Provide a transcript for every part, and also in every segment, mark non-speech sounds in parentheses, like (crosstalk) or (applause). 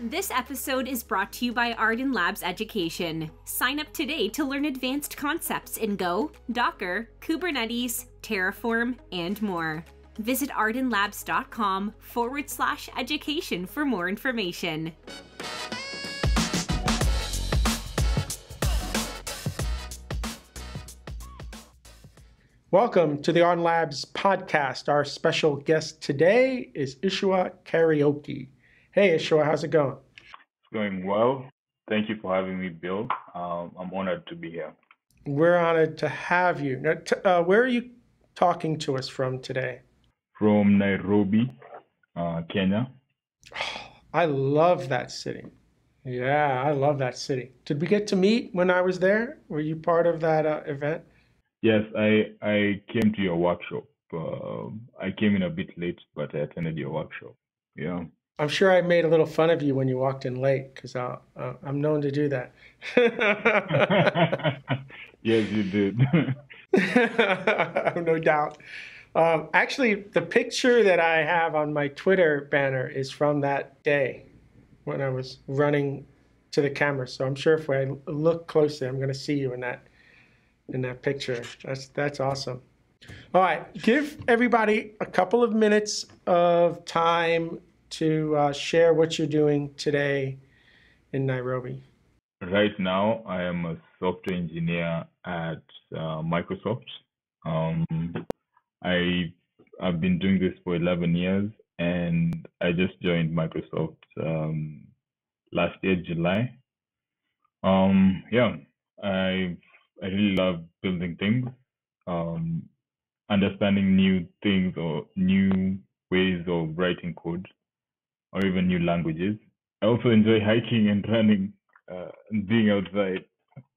This episode is brought to you by Ardan Labs Education. Sign up today to learn advanced concepts in Go, Docker, Kubernetes, Terraform, and more. Visit ardanlabs.com forward slash education for more information. Welcome to the Ardan Labs podcast. Our special guest today is Ishuah Kariuki. Hey, Ishuah, how's it going? It's going well. Thank you for having me, Bill. Um, I'm honored to be here. We're honored to have you. Now, t- uh, where are you talking to us from today? From Nairobi, uh, Kenya. I love that city. Yeah, I love that city. Did we get to meet when I was there? Were you part of that uh, event? Yes, I I came to your workshop. Uh, I came in a bit late, but I attended your workshop. Yeah. I'm sure I made a little fun of you when you walked in late because uh, I'm known to do that. (laughs) yes, you did. (laughs) no doubt. Um, actually, the picture that I have on my Twitter banner is from that day when I was running to the camera. So I'm sure if I look closely, I'm going to see you in that in that picture. That's that's awesome. All right, give everybody a couple of minutes of time to uh, share what you're doing today in Nairobi? Right now, I am a software engineer at uh, Microsoft. Um, I I've been doing this for 11 years, and I just joined Microsoft um, last year, July. Um, yeah, I I really love building things, um, understanding new things or new ways of writing code or even new languages. I also enjoy hiking and running uh, and being outside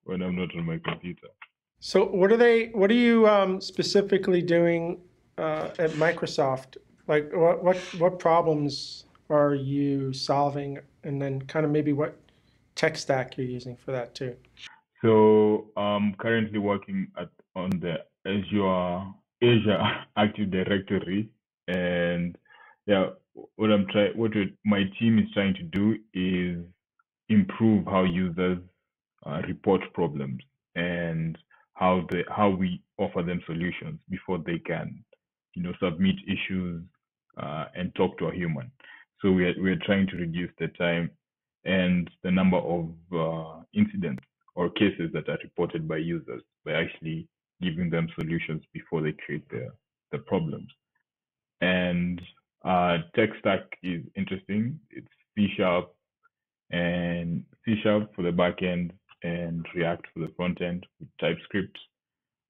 when I'm not on my computer. So, what are they? What are you um, specifically doing uh, at Microsoft? Like, what what what problems are you solving, and then kind of maybe what tech stack you're using for that too? So, I'm currently working at on the Azure Azure (laughs) Active Directory, and yeah, what I'm trying, what my team is trying to do is improve how users uh, report problems and how they how we offer them solutions before they can, you know, submit issues uh, and talk to a human. So we are we are trying to reduce the time and the number of uh, incidents or cases that are reported by users by actually giving them solutions before they create the the problems. And uh, tech stack is interesting. It's C sharp and C sharp for the backend and React for the front end with TypeScript.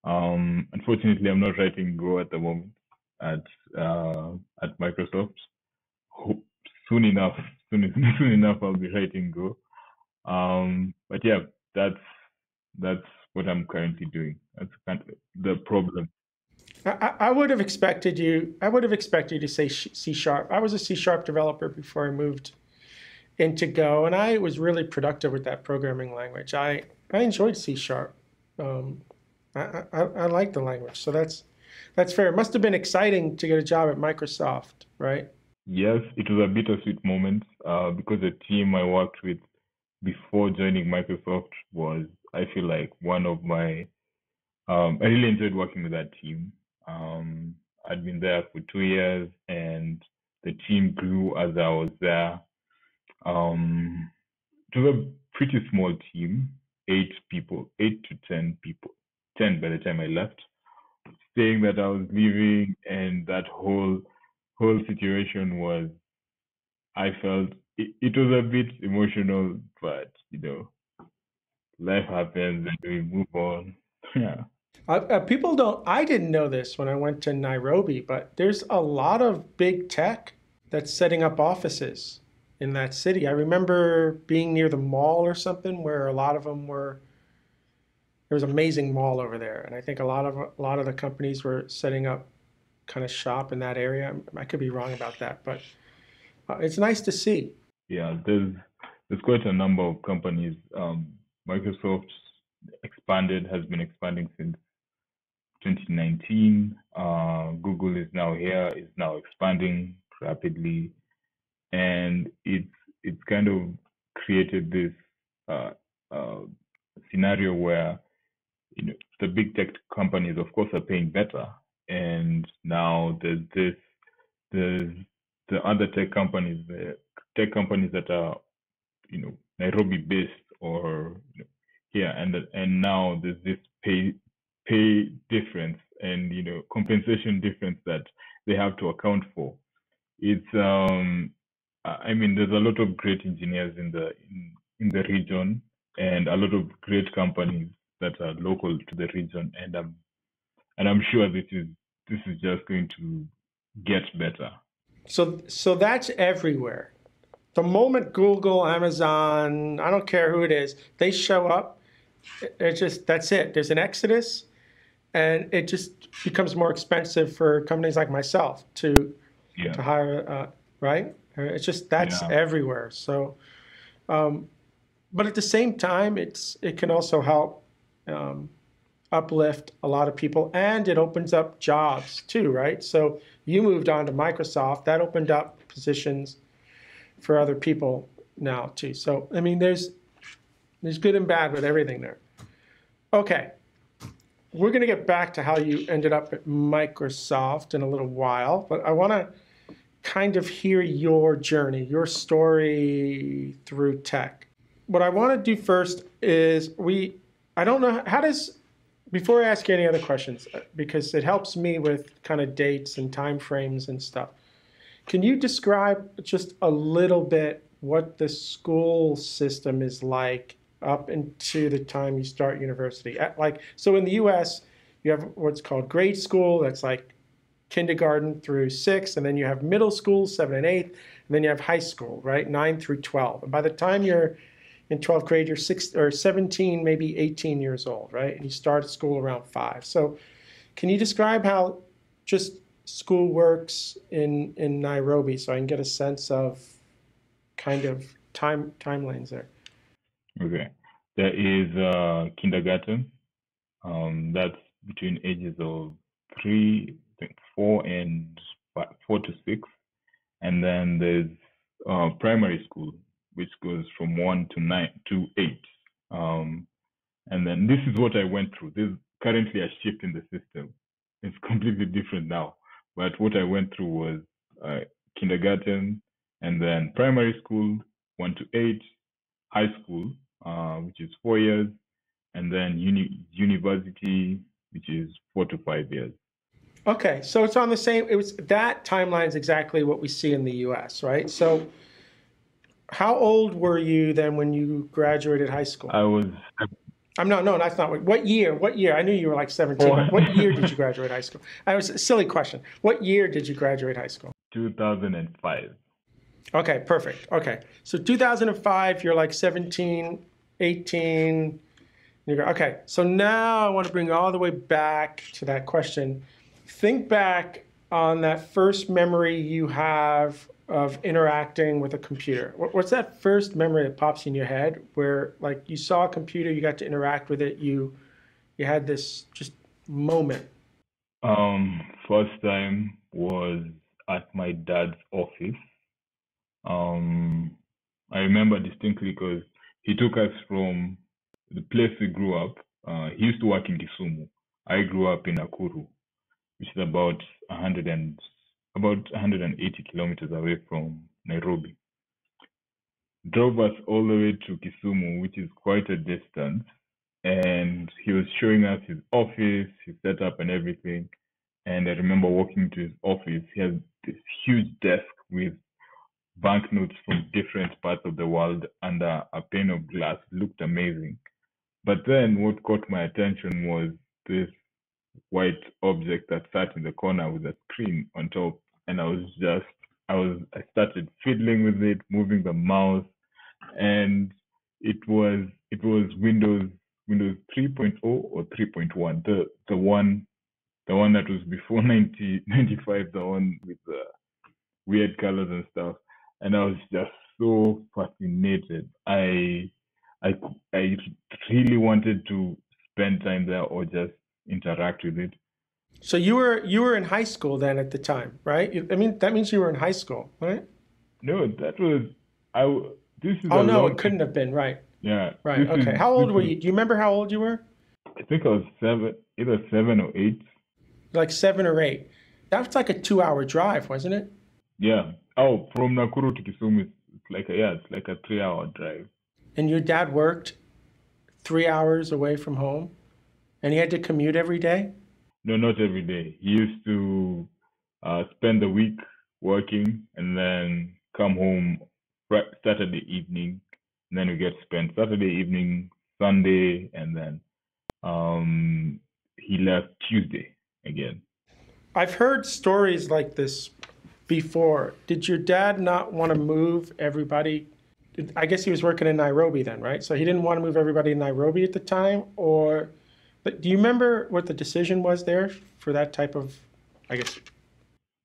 Um, unfortunately, I'm not writing Go at the moment at uh, at Microsoft. Hope soon enough, (laughs) soon, soon enough, I'll be writing Go. Um, but yeah, that's that's what I'm currently doing. That's kind of the problem I, I would have expected you. I would have expected you to say C sharp. I was a C sharp developer before I moved into Go, and I was really productive with that programming language. I I enjoyed C sharp. Um, I, I, I like the language, so that's that's fair. It must have been exciting to get a job at Microsoft, right? Yes, it was a bittersweet moment uh, because the team I worked with before joining Microsoft was, I feel like, one of my. Um, I really enjoyed working with that team. Um, I'd been there for two years, and the team grew as I was there. Um, it was a pretty small team, eight people, eight to ten people, ten by the time I left. Saying that I was leaving, and that whole whole situation was, I felt it, it was a bit emotional, but you know, life happens and we move on. (laughs) yeah. Uh, uh, people don't, I didn't know this when I went to Nairobi, but there's a lot of big tech that's setting up offices in that city. I remember being near the mall or something where a lot of them were. There was an amazing mall over there, and I think a lot of a lot of the companies were setting up kind of shop in that area. I could be wrong about that, but uh, it's nice to see. Yeah, there's there's quite a number of companies. Um, Microsoft expanded has been expanding since 2019. Uh, Google is now here, is now expanding rapidly, and it's it's kind of created this uh, uh, scenario where you know the big tech companies, of course, are paying better, and now there's this there's the other tech companies, the tech companies that are you know Nairobi based or you know, here, and and now there's this pay pay difference and you know compensation difference that they have to account for. It's um I mean there's a lot of great engineers in the in, in the region and a lot of great companies that are local to the region and I'm and I'm sure this is this is just going to get better. So so that's everywhere. The moment Google, Amazon, I don't care who it is, they show up, it's just that's it. There's an exodus and it just becomes more expensive for companies like myself to Yeah. to hire uh, right? It's just that's Yeah. everywhere. So um, but at the same time it's it can also help um, uplift a lot of people and it opens up jobs too right? So you moved on to microsoft. That opened up positions for other people now too. So i mean there's there's good and bad with everything there. Okay we're going to get back to how you ended up at Microsoft in a little while, but I want to kind of hear your journey, your story through tech. What I want to do first is we, I don't know, how does, before I ask you any other questions, uh, because it helps me with kind of dates and time frames and stuff, can you describe just a little bit what the school system is like up into the time you start university. Like, so in the US, you have what's called grade school, that's like kindergarten through six, and then you have middle school, seven and eight, and then you have high school, right, nine through 12. And by the time you're in 12th grade, you're six or 17, maybe 18 years old, right? And you start school around five. So, can you describe how just school works in in Nairobi, so I can get a sense of kind of time timelines there? Okay. There is uh, kindergarten. Um, that's between ages of three, I think four and four to six, and then there's uh, primary school, which goes from one to nine to eight. Um, and then this is what I went through. There's currently a shift in the system. It's (laughs) completely different now. But what I went through was uh, kindergarten, and then primary school, one to eight, high school, uh, which is four years, and then uni- university, which is four to five years. Okay, so it's on the same. It was that timeline is exactly what we see in the U.S., right? So, how old were you then when you graduated high school? I was. I'm not. No, that's not what. What year? What year? I knew you were like 17. But what year did you (laughs) graduate high school? I was a silly question. What year did you graduate high school? 2005. Okay, perfect. Okay, so 2005, you're like 17, 18. You go, okay, so now I want to bring all the way back to that question. Think back on that first memory you have of interacting with a computer. What's that first memory that pops in your head where like you saw a computer, you got to interact with it, you you had this just moment? Um, first time was at my dad's office. Um, I remember distinctly because he took us from the place we grew up. Uh, he used to work in Kisumu. I grew up in Nakuru, which is about 100 and about 180 kilometers away from Nairobi. Drove us all the way to Kisumu, which is quite a distance, and he was showing us his office, his setup, and everything. And I remember walking to his office. He had this huge desk with banknotes from different parts of the world under a pane of glass. Looked amazing. But then what caught my attention was this white object that sat in the corner with a screen on top. And I was just, I was, I started fiddling with it, moving the mouse, and it was, it was Windows, Windows 3.0 or 3.1, the the one, the one that was before (laughs) 90, 95, the one with the weird colors and stuff. And I was just so fascinated. I, I, I really wanted to spend time there or just interact with it. So you were you were in high school then at the time, right? I mean that means you were in high school, right? No, that was I. this is. Oh no, it couldn't have been right. Yeah. Right. Okay. is- How old were you? Do you remember how old you were? I think I was seven, either seven or eight. Like seven or eight. That was like a two-hour drive, wasn't it? Yeah. Oh, from Nakuru to Kisumu, it's like a, yeah, it's like a three-hour drive. And your dad worked three hours away from home, and he had to commute every day. No, not every day. He used to uh, spend the week working and then come home Saturday evening. And then we get spent Saturday evening, Sunday, and then um, he left Tuesday again. I've heard stories like this before. Did your dad not want to move everybody? I guess he was working in Nairobi then, right? So he didn't want to move everybody in Nairobi at the time, or but do you remember what the decision was there for that type of, I guess,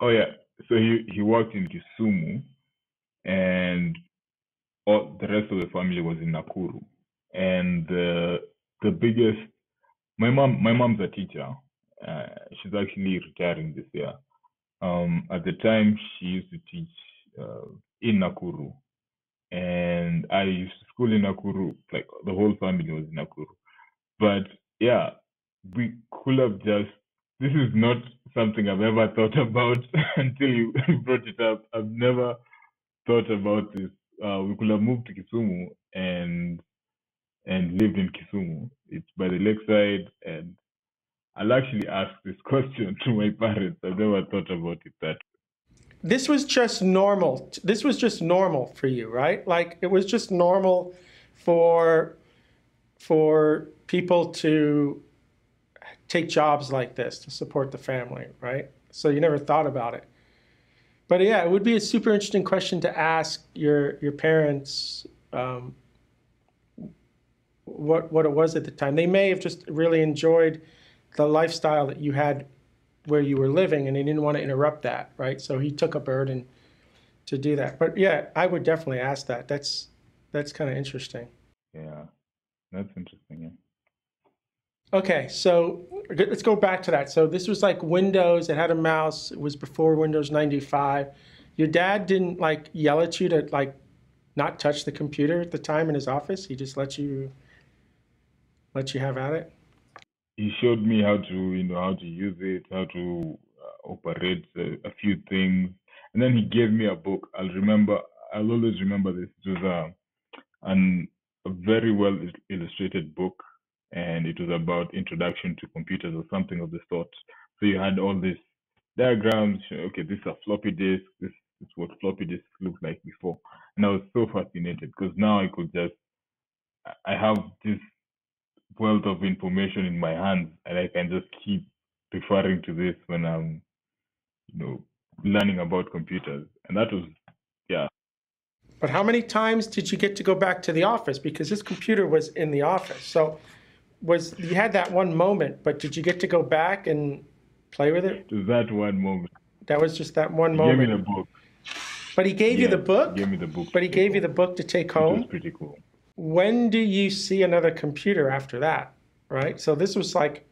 Oh yeah. So he he worked in Kisumu, and all the rest of the family was in Nakuru. And the the biggest, my mom my mom's a teacher. Uh, she's actually retiring this year. Um, at the time, she used to teach uh, in Nakuru, and I used to school in Nakuru. Like the whole family was in Nakuru. But yeah, we could have just this is not something I've ever thought (laughs) about until you (laughs) brought it up. I've never thought about this. Uh, we could have moved to Kisumu and and lived in Kisumu. It's by the lakeside, and I'll actually ask this (laughs) question to my parents. I've never thought about it that. this was just normal. This was just normal for you, right? Like it was just normal for for people to take jobs like this to support the family, right? So you never thought about it. But yeah, it would be a super interesting question to ask your your parents um, what what it was at the time. They may have just really enjoyed the lifestyle that you had where you were living, and he didn't want to interrupt that, right? So he took a burden to do that. But yeah, I would definitely ask that. That's that's kind of interesting. Yeah, that's interesting. Yeah. Okay, so let's go back to that. So this was like Windows. It had a mouse. It was before Windows ninety five. Your dad didn't like yell at you to like not touch the computer at the time in his office. He just let you let you have at it. He showed me how to you know how to use it how to uh, operate a, a few things. And then he gave me a book. I'll remember i'll always remember this. It was a, an, a very well illustrated book and it was about introduction to computers or something of the sort. So you had all these diagrams. Okay this is a floppy disk. This is what floppy disks looked like before. And i was so fascinated because now i could just I have this wealth of information in my hands and I can just keep referring to this when I'm, you know, learning about computers. And that was, yeah, But how many times did you get to go back to the office? Because this computer was in the office. So was you had that one moment, but did you get to go back and play with it? that one moment. That was just that one He gave me moment. the book. But he gave you the book, He gave me the book. but he gave you the book to take It was home. pretty cool. When do you see another computer after that? Right? So this was like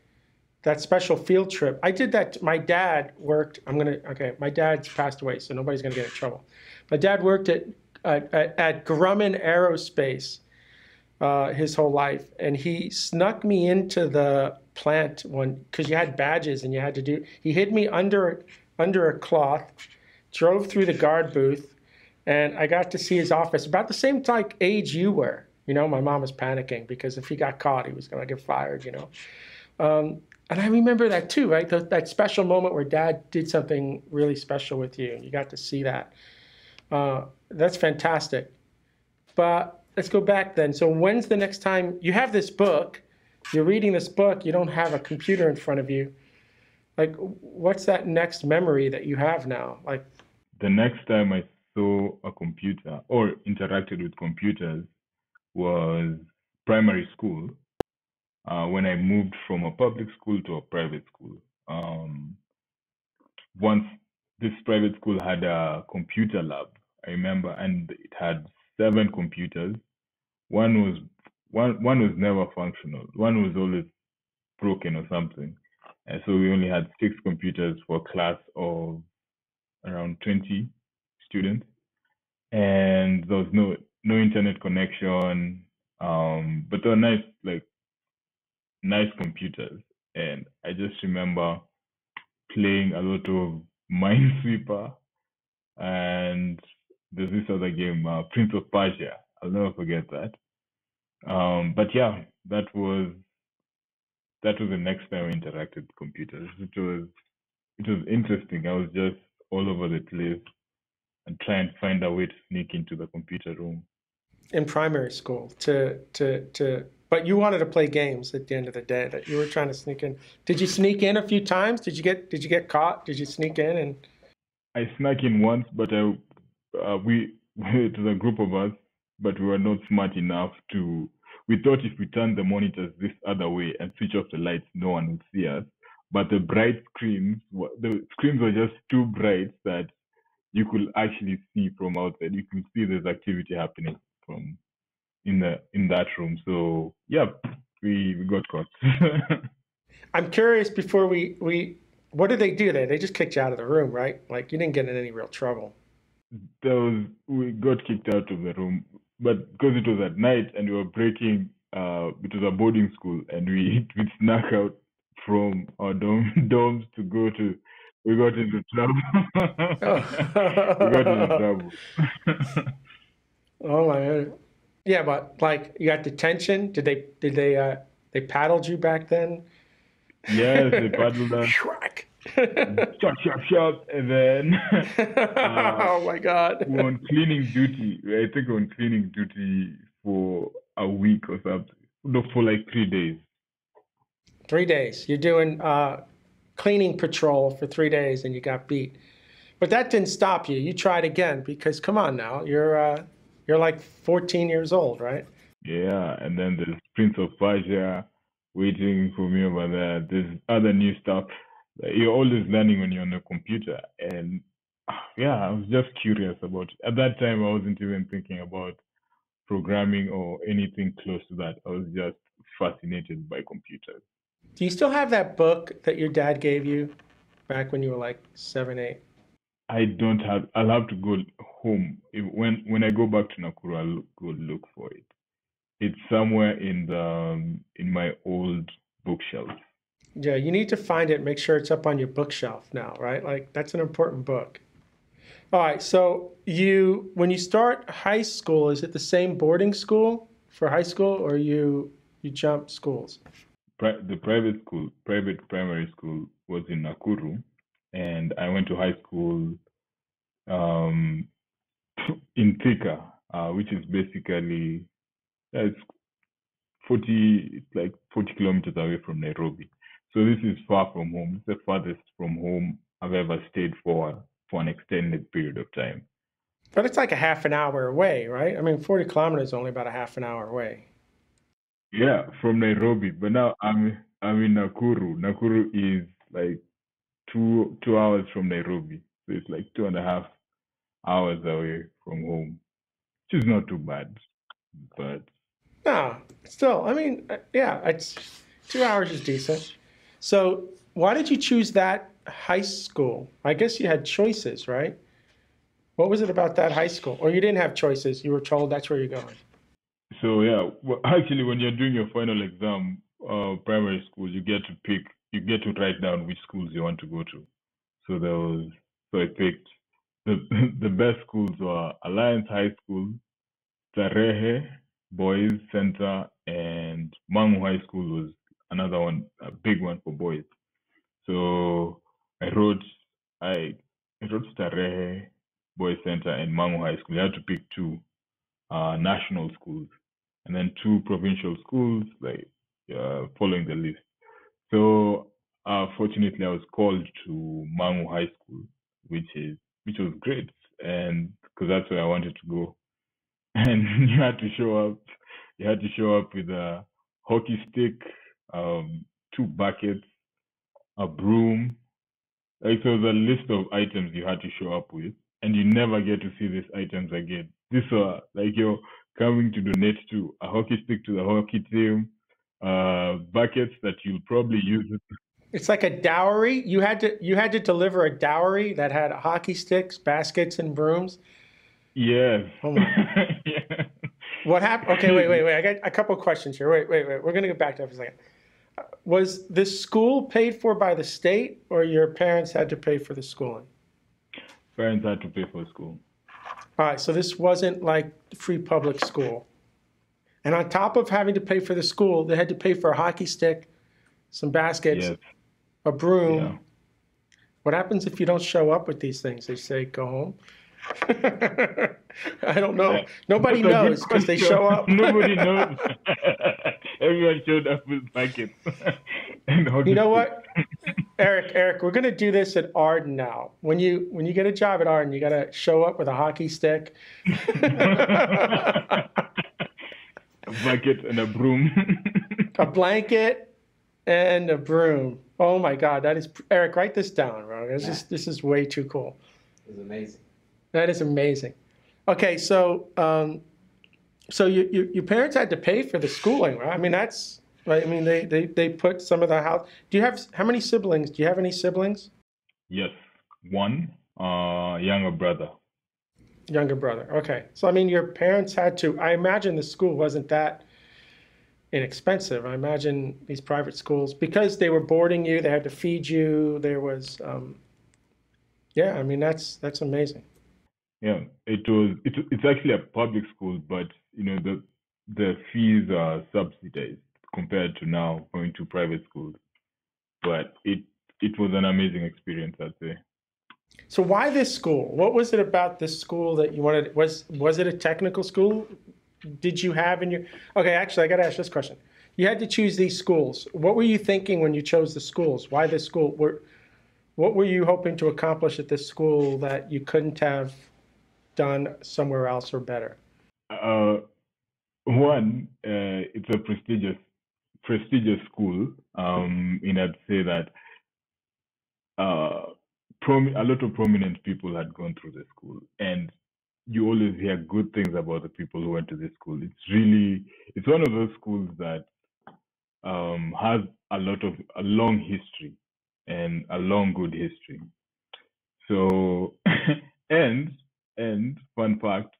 that special field trip. I did that. My dad worked. I'm gonna. Okay, my dad's passed away, so nobody's gonna get in trouble. My dad worked at at, at, Grumman Aerospace uh, his whole life, and he snuck me into the plant one because you had badges and you had to do. He hid me under under a cloth, drove through the guard booth, and I got to see his office about the same like age you were. You know, my mom was panicking because if he got caught, he was going to get fired. You know, um, and I remember that too, right? That, that special moment where Dad did something really special with you, and you got to see that. Uh, that's fantastic. But let's go back then. So when's the next time you have this book? You're reading this book. You don't have a computer in front of you. Like, what's that next memory that you have now? Like, The next time I saw a computer or interacted with computers was primary school uh, when I moved from a public school to a private school. Um, once this private school had a computer lab, I remember, and it had seven computers. One was one one was never functional. One was always broken or something, and so we only had six computers for a class of around 20 students and there was no no internet connection. Um, but they were nice, like nice computers. And I just remember playing a lot of (laughs) Minesweeper and there's this other game, uh, Prince of Persia. I'll never forget that. Um, but yeah, that was that was the next time I interacted with computers. It was it was interesting. I was just all over the place and try and find a way to sneak into the computer room. In primary school, to to to, but you wanted to play games at the end of the day. That you were trying to sneak in. Did you sneak in a few times? Did you get Did you get caught? Did you sneak in and? I snuck in once, but I uh, we (laughs) it was a group of us, but we were not smart enough to. We thought if we turned the monitors this other way and switch off the lights, no one would see us. But the bright screens, the screens were just too bright that you could actually see from outside. You could see there's activity happening from in the in that room. So yeah, we we got caught. (laughs) I'm curious before we we what did they do there? They just kicked you out of the room, right? Like you didn't get in any real trouble. There was we got kicked out of the room, but because it was at night and we were breaking, uh, it was a boarding school, and we (laughs) we snuck out from our dorm, (laughs) dorms to go to. We got into trouble. we got into trouble. Oh my god! Yeah, but like you got detention. Did they? Did they? Uh, they paddled you back then? Yes, they paddled (laughs) us. Shrek. (laughs) shut, shut, shut, and then. (laughs) uh, oh my god! we on cleaning duty. I think on cleaning duty for a week or something. No, for like three days. Three days. You're doing uh, cleaning patrol for three days, and you got beat. But that didn't stop you. You tried again because come on now, you're uh, you're like 14 years old, right? Yeah, and then there's Prince of Persia waiting for me over there. There's other new stuff. You're always learning when you're on a computer, and (sighs) yeah, I was just curious about it. At that time, I wasn't even thinking about programming or anything close to that. I was just fascinated by computers. Do you still have that book that your dad gave you back when you were like seven, eight? I don't have. I'll have to go home. If, when when I go back to Nakuru, I'll go look for it. It's somewhere in the um, in my old bookshelf. Yeah, you need to find it. Make sure it's up on your bookshelf now, right? Like that's an important book. All right. So you, when you start high school, is it the same boarding school for high school, or you you jump schools? the private school, private primary school was in Nakuru, and I went to high school um, (laughs) in Thika, uh, which is basically it's 40, it's like 40 kilometers away from Nairobi. So this is far from home. It's the farthest from home I've ever stayed for for an extended period of time. But it's like a half an hour away, right? I mean, 40 kilometers is only about a half an hour away. Yeah, from Nairobi, but now I'm I'm in Nakuru. Nakuru is like two two hours from Nairobi, so it's like two and a half hours away from home, which is not too bad. But no, still, I mean, uh, yeah, it's two hours is decent. So why did you choose that high school? I guess you had choices, right? What was it about that high school? Or you didn't have choices? You were told that's where you're going. So yeah, well, (laughs) actually, when you're doing your final exam, uh, primary school, you get to pick, you get to write down which schools you want to go to. So there was, so I picked the (laughs) the best schools were Alliance High School, Starehe Boys Center, and Mangu High School was another one, a big one for boys. So I wrote, I, I wrote Starehe Boys Center and Mangu High School. You had to pick two uh, national schools and then two provincial schools, like uh, following the list. So uh, fortunately, I was called to Mangu High School, which is which was great, and because that's where I wanted to go. (laughs) And you had to show up. You had to show up with a hockey stick, um, two buckets, a broom. Like so, a list of items you had to show up with, and you never get to see these items again. These are like you're coming to donate to a hockey stick to the hockey team, uh, buckets that you'll probably use. It's like a dowry. You had to you had to deliver a dowry that had hockey sticks, baskets, and brooms. Yes. Oh (laughs) yeah. What happened? Okay, wait, wait, wait. I got a couple questions here. Wait, wait, wait. We're gonna get back to that for a second. Uh, Was this school paid for by the state, or your parents had to pay for the schooling? Parents had to pay for school. All right, so this wasn't like free public school. And on top of having to pay for the school, they had to pay for a hockey stick, some baskets, a broom. Yeah. What happens if you don't show up with these things? They say go home. (laughs) I don't know. Yeah. Nobody knows because they show up. (laughs) Nobody knows. (laughs) Everyone showed up with hockey You know what, Eric? Eric, we're gonna do this at Ardan now. When you when you get a job at Ardan, you gotta show up with a hockey stick. A bucket and a broom. (laughs) a blanket and a broom. Oh my God, that is Eric. Write this down, bro. This is this is way too cool. It was amazing. That is amazing. Okay, so um, so you, you, your parents had to pay for the schooling, right? I mean, that's right. I mean, they, they they put some of the house. Do you have how many siblings? Do you have any siblings? yes, one uh, younger brother. Younger brother. Okay, so I mean, your parents had to. I imagine the school wasn't that inexpensive. I imagine these private schools because they were boarding you, they had to feed you. There was, um, yeah. I mean, that's that's amazing. Yeah, it was. It, it's actually a public school, but you know the the fees are subsidized compared to now going to private schools. But it it was an amazing experience, I'd say. So why this school? What was it about this school that you wanted? Was was it a technical school? Did you have in your Okay, actually I got to ask this question. You had to choose these schools. What were you thinking when you chose the schools? Why this school? Were what were you hoping to accomplish at this school that you couldn't have done somewhere else or better? Uh, one, uh, it's a prestigious prestigious school. Um, and I'd say that uh, a lot of prominent people had gone through the school, and you always hear good things about the people who went to this school. It's really it's one of those schools that um, has a lot of a long history and a long good history. So (coughs) and and fun fact,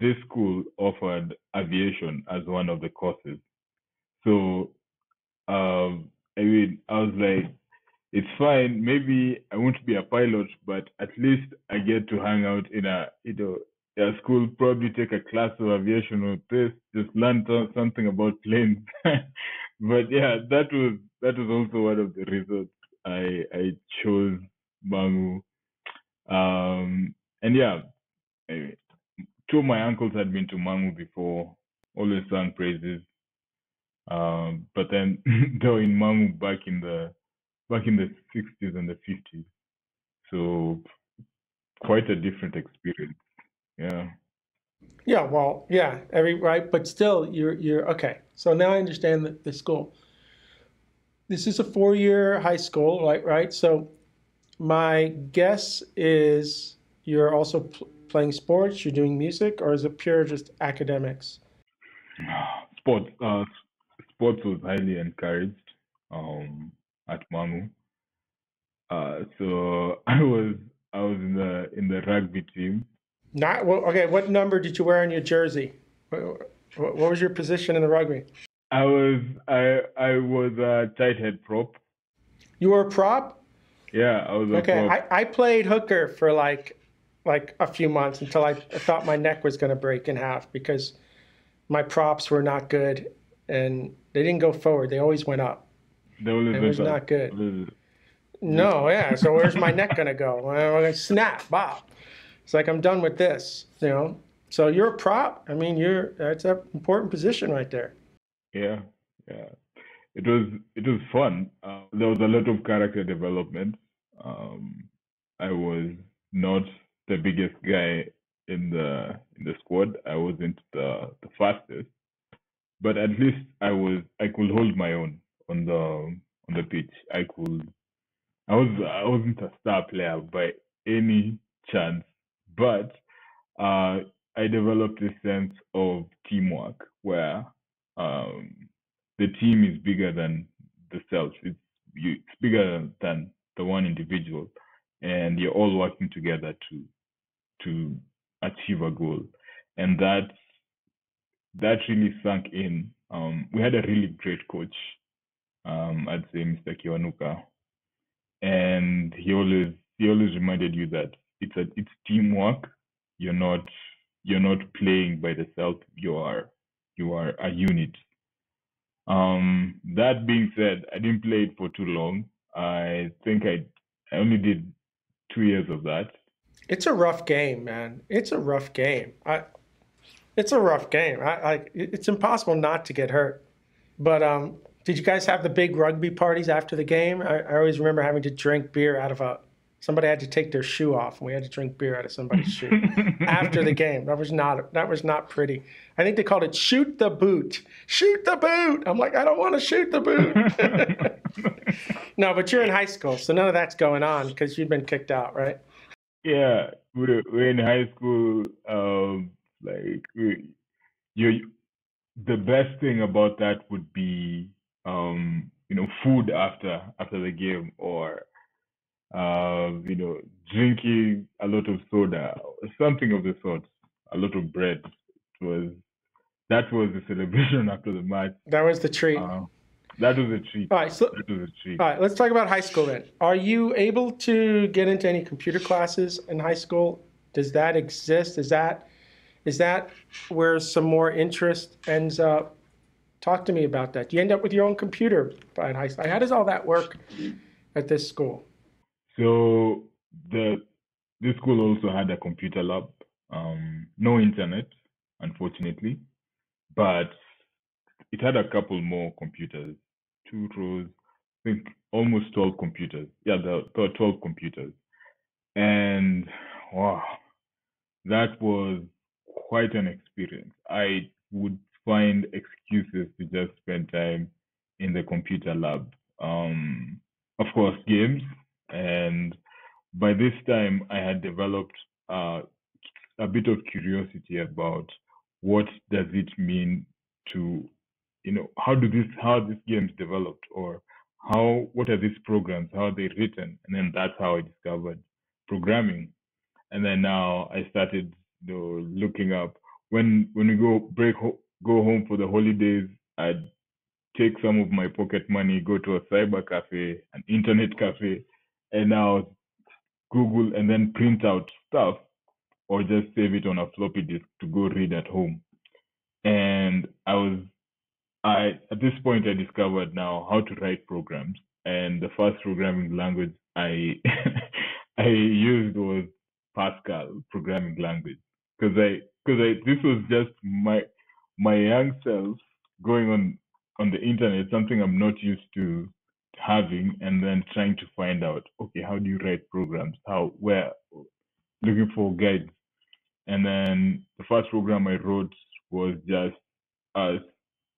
this school offered aviation as one of the courses. So um, I mean, I was like, it's fine. Maybe I won't be a pilot, but at least I get to hang out in a you know a school, probably take a class of aviation or this, just learn something about planes. (laughs) but yeah, that was that was also one of the reasons I I chose Mangu. Um, and yeah, two of my uncles had been to Mangu before, always sang praises. Um, but then (laughs) they were in Mangu back in the back in the 60s and the 50s. So quite a different experience. Yeah. Yeah, well, yeah, every right, but still, you're you're okay. So now I understand the, the school. This is a four-year high school, right? Right. So my guess is you're also pl- playing sports. You're doing music, or is it pure just academics? Sports, uh, sports was highly encouraged um, at Mangu. Uh, so (laughs) I was I was in the in the rugby team. Not well, okay. What number did you wear on your jersey? What, what was your position in the rugby? I was I I was a tight head prop. You were a prop. Yeah, I was a Okay, prop. I, I played hooker for like like a few months until I, I thought my neck was going to break in half because my props were not good and they didn't go forward. They always went up. It was not good. No, yeah. So where's my neck going to go? (laughs) I'm to snap, bop. It's like I'm done with this, you know. So you're a prop. I mean, you're that's an important position right there. Yeah, yeah. It was it was fun. Uh, there was a lot of character development. Um, I was not the biggest guy in the in the squad. I wasn't the the fastest, but at least I was I could hold my own on the on the pitch. I could. I was I wasn't a star player by any chance, but uh, I developed a sense of teamwork where um, the team is bigger than the self. It's you, it's bigger than the one individual, and you're all working together to to achieve a goal, and that's that really sunk in. Um, we had a really great coach. Um, I'd say Mr. Kiwanuka, and he always he always reminded you that it's a it's teamwork. You're not you're not playing by yourself. You are you are a unit. Um, that being said, I didn't play it for too long. I think I I only did two years of that. It's a rough game, man. It's a rough game. I, it's a rough game. I, it's impossible not to get hurt. But um, did you guys have the big rugby parties after the game? I, I always remember having to drink beer out of a somebody had to take their shoe off and we had to drink beer out of somebody's shoe (laughs) after the game. That was not that was not pretty. I think they called it shoot the boot. Shoot the boot! I'm like i don't want to shoot the boot. (laughs) No but you're in high school so none of that's going on because you've been kicked out right? Yeah we're, we're in high school um, like you the best thing about that would be um, you know food after after the game or uh, you know, drinking a lot of soda, something of the sort, a lot of bread. It was that was the (laughs) celebration after the match. That was the treat. Uh, that was a treat. All right, so that was a treat. All right, let's talk about high school then. Are you able to get into any computer classes in high school? Does that exist? Is that is that where some more interest ends up? Talk to me about that. You end up with your own computer in high school? How does all that work at this school? So the this school also had a computer lab. Um, no internet, unfortunately, but it had a couple more computers, two rows, I think almost 12 computers. Yeah, there were 12 computers. And wow, that was quite an experience. I would find excuses to just spend time in the computer lab. Um, of course, games, and by this time, I had developed uh, a bit of curiosity about what does it mean to, you know, how do this how this games developed or how what are these programs? How are they written? And then that's how I discovered programming. And then now I started you know, looking up when when we go break go home for the holidays I'd take some of my pocket money go to a cyber cafe an internet cafe and now Google and then print out stuff or just save it on a floppy disk to go read at home. And I was, I at this point I discovered now how to write programs. And the first programming language I (laughs) I used was Pascal programming language because I because I this was just my my young self going on on the internet something I'm not used to having and then trying to find out okay how do you write programs? How where? Looking for guides. And then the first program i wrote was just as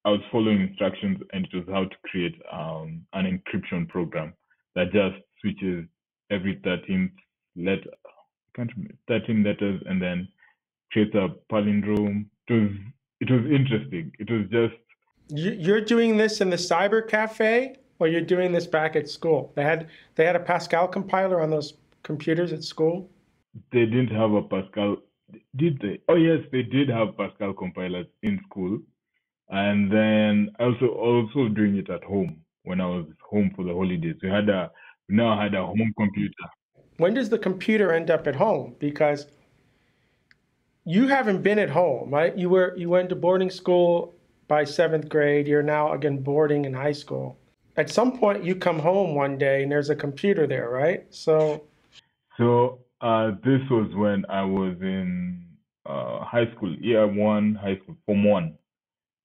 i was following instructions and it was how to create um, an encryption program that just switches every 13th letter can't remember, 13 letters and then creates a palindrome. It was it was interesting it was just you're doing this in the cyber cafe or you're doing this back at school. They had they had a Pascal compiler on those computers at school. They didn't have a Pascal, did they? Oh yes, they did have Pascal compilers in school, and then also also doing it at home when I was home for the holidays. We had a we now had a home computer. When does the computer end up at home? Because you haven't been at home, right? You were you went to boarding school by seventh grade. You're now again boarding in high school at some point you come home one day and there's a computer there, right? So, so uh, this was when I was in uh, high school, year one, high school, form one,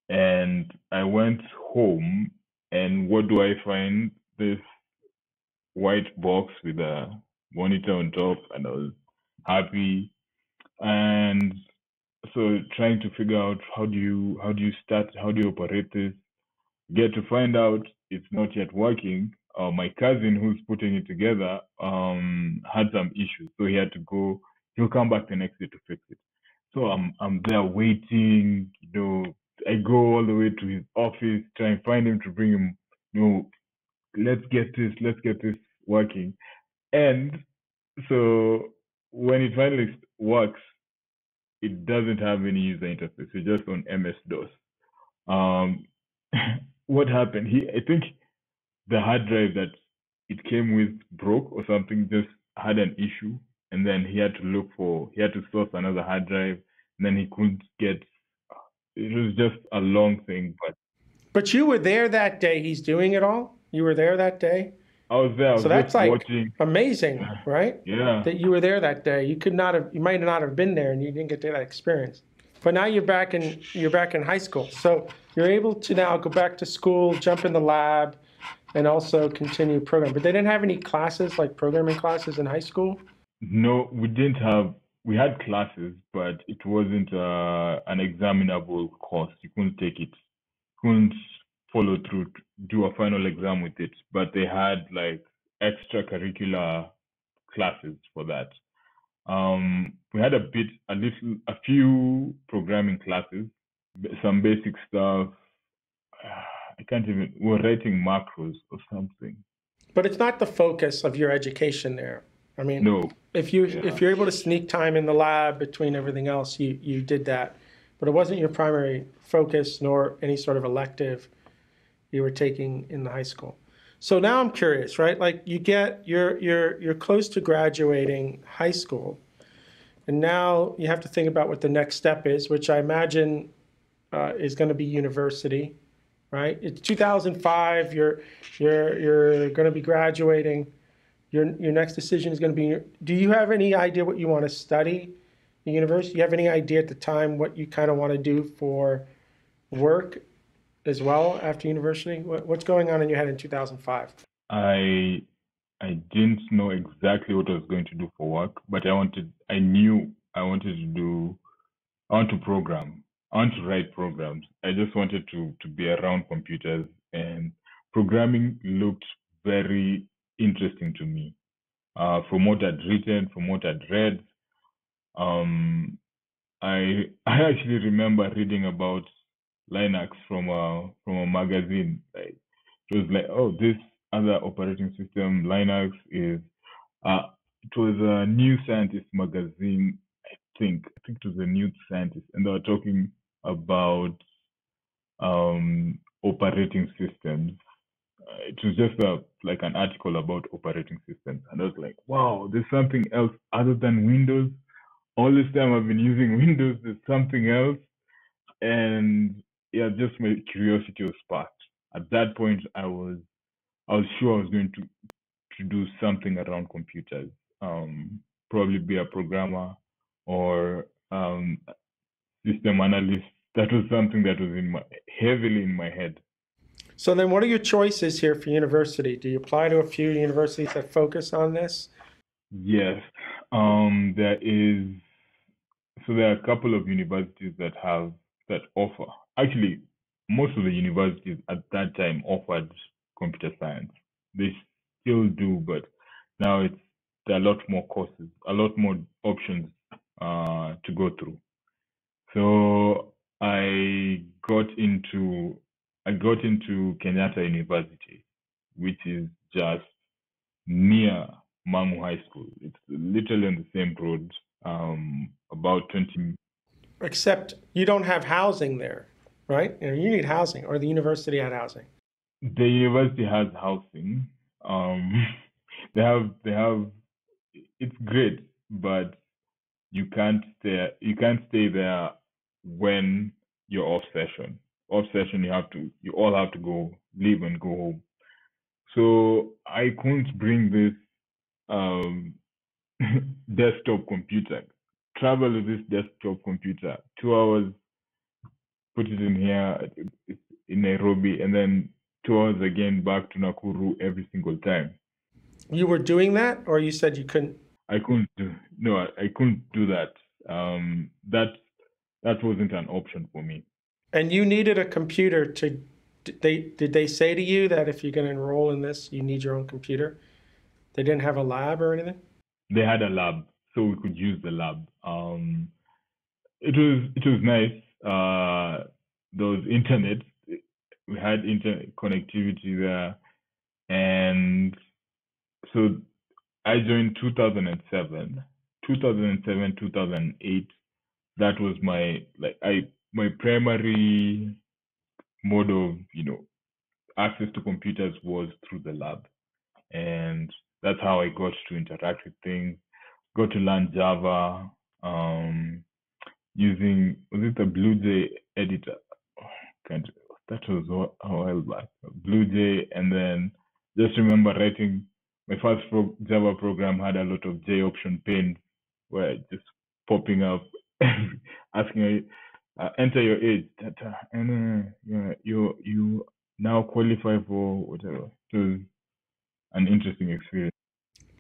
and I went home, and what do I find? This white box with a monitor on top, and I was happy, and so trying to figure out how do you how do you start how do you operate this get to find out it's not yet working. Uh, my cousin who's putting it together um, had some issues, so he had to go. He'll come back the next day to fix it. So I'm I'm there waiting. You know, I go all the way to his office, try and find him to bring him. You know, let's get this, let's get this working. And so when it finally works, it doesn't have any user interface. It's just on MS DOS. Um, (laughs) what happened? He, I think, the hard drive that it came with broke or something. Just had an issue, and then he had to look for. He had to source another hard drive, and then he couldn't get. It was just a long thing, but. But you were there that day. He's doing it all. You were there that day. I was there. I was so that's like watching. amazing, right? Yeah. That you were there that day. You could not have. You might not have been there, and you didn't get that experience. But now you're back in. You're back in high school, so you're able to now go back to school, jump in the lab, and also continue program. But they didn't have any classes like programming classes in high school. No, we didn't have. We had classes, but it wasn't uh, an examinable course. You couldn't take it. You Couldn't follow through, do a final exam with it. But they had like extracurricular classes for that. Um, we had a bit, a little, a few programming classes, some basic stuff. (sighs) I can't even. We're writing macros or something. But it's not the focus of your education there. I mean, No, if you Yeah. if you're able to sneak time in the lab between everything else, you you did that. But it wasn't your primary focus nor any sort of elective you were taking in the high school. So now I'm curious, right? Like you get you're you're you're close to graduating high school, and now you have to think about what the next step is, which I imagine uh, is going to be university, right? It's 2005. You're you're you're going to be graduating. Your your next decision is going to be. Do you have any idea what you want to study university? Do you have any idea at the time what you kind of want to do for work as well after university? What, what's going on in your head in 2005? I I didn't know exactly what I was going to do for work, but I wanted I knew I wanted to do I want to program. I want to write programs. I just wanted to to be around computers and programming looked very interesting to me. Uh, from what I'd written, from what I'd read, um, I (laughs) I actually remember reading about Linux from a from a magazine. Like it was like, oh, this other operating system, Linux, is uh it was a New Scientist magazine, I think. I think it was a New Scientist, and they were talking about um operating systems. Uh, it was just a like an article about operating systems, and I was like, wow, there's something else other than Windows. All this time I've been using (laughs) Windows, there's something else, and yeah, just my curiosity was sparked. At that point, I was I was sure I was going to to do something around computers. Um, probably be a programmer or um, system analyst. That was something that was in my heavily in my head. So then, what are your choices here for university? Do you apply to a few universities that focus on this? Yes, um, there is. So there are a couple of universities that have that offer. Actually, most of the universities at that time offered computer science. They still do, but now it's there are a lot more courses, a lot more options uh, to go through. So I got into I got into Kenyatta University, which is just near Mangu High School. It's literally on the same road, um, about 20 Except you don't have housing there, right? You, know, you need housing, or the university had housing. The university has housing. Um, (laughs) they have they have it's great, but you can't stay you can't stay there when you're off session. Off session, you have to you all have to go leave and go home. So I couldn't bring this um, (laughs) desktop computer. Travel with this desktop computer. Two hours, put it in here in Nairobi, and then tours again back to Nakuru every single time. You were doing that, or you said you couldn't? I couldn't do no, I, I couldn't do that. Um, that that wasn't an option for me. And you needed a computer to. Did they did they say to you that if you're going to enroll in this, you need your own computer? They didn't have a lab or anything. They had a lab, so we could use the lab. Um, it was it was nice. Uh, there internet. We had internet connectivity there, and so I joined 2007, 2007, 2008. that was my like I my primary mode of you know access to computers was through the lab, and that's how I got to interact with things. Got to learn Java um, using was it the BlueJ editor? Oh, can't that was a while back. BlueJ, and then just remember writing my first pro- Java program had a lot of JOptionPanes where just popping up, (laughs) asking uh, enter your age, and uh, yeah, you you now qualify for whatever. It was an interesting experience.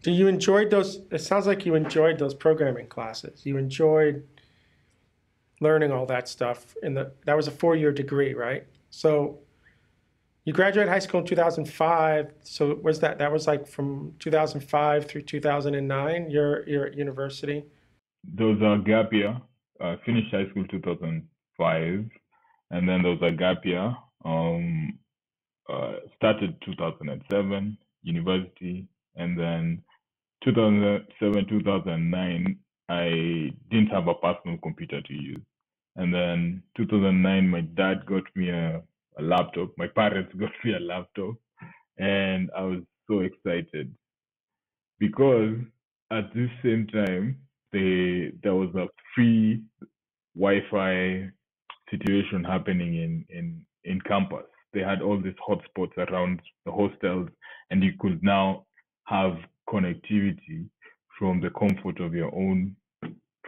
Do you enjoy those? It sounds like you enjoyed those programming classes. You enjoyed learning all that stuff. In the that was a four year degree, right? So you graduated high school in 2005. So was that that was like from 2005 through 2009? You're you're at university. Those are gap year. I finished high school 2005, and then there was a gap year. Um, uh, started 2007 university, and then 2007 2009 I didn't have a personal computer to use. And then 2009, my dad got me a, a laptop. My parents (laughs) got me a laptop, and I was so excited because at this same time, they there was a free Wi-Fi situation happening in in in campus. They had all these hotspots around the hostels, and you could now have connectivity from the comfort of your own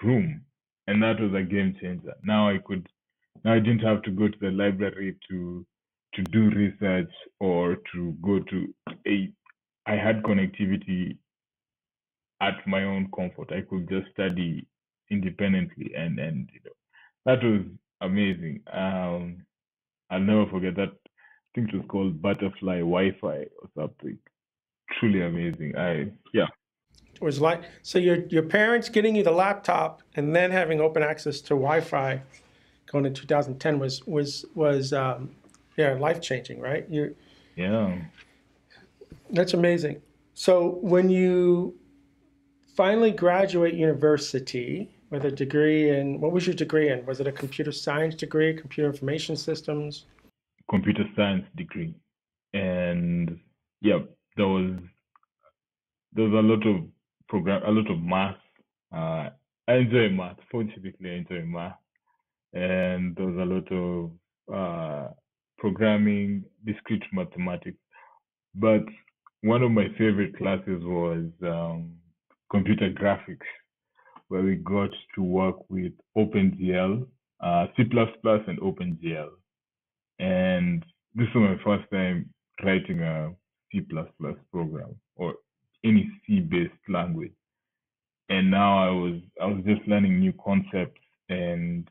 room and that was a game changer. Now I could, now I didn't have to go to the library to to do research or to go to a. I had connectivity at my own comfort. I could just study independently, and and you know that was amazing. Um, I'll never forget that. I think it was called Butterfly Wi-Fi or something. Truly amazing. I yeah was like so your your parents getting you the laptop and then having open access to Wi-Fi going in 2010 was was was um, yeah life changing, right? You yeah, that's amazing. So when you finally graduate university with a degree in what was your degree in? Was it a computer science degree, computer information systems? Computer science degree, and yeah, there was there was a lot of program a lot of math. Uh, I enjoy math. Fortunately, I enjoy math, and there was a lot of uh, programming, discrete mathematics. But one of my favorite classes was um, computer graphics, where we got to work with OpenGL, uh, C++, and OpenGL. And this was my first time writing a C++ program or any C-based language. And now I was I was just learning new concepts and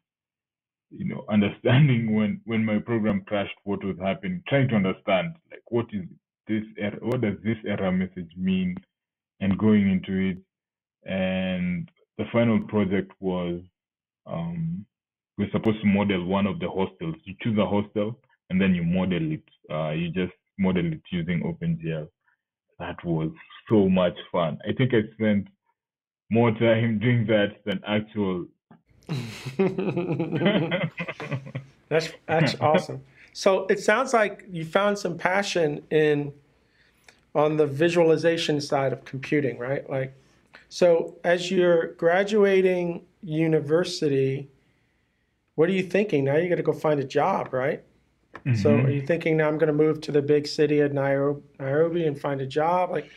you know (laughs) understanding when when my program crashed what was happening, trying to understand like what is this error, what does this error message mean, and going into it. And the final project was um, we're supposed to model one of the hostels. You choose a hostel and then you model it. Uh, you just model it using OpenGL that was so much fun. I think I spent more time (laughs) doing that than actual. (laughs) that's that's (laughs) awesome. So it sounds like you found some passion in on the visualization side of computing, right? Like, so as you're graduating university, what are you thinking? Now you got to go find a job, right? Mm-hmm. So are you thinking now I'm going to move to the big city of Nairobi and find a job? Like,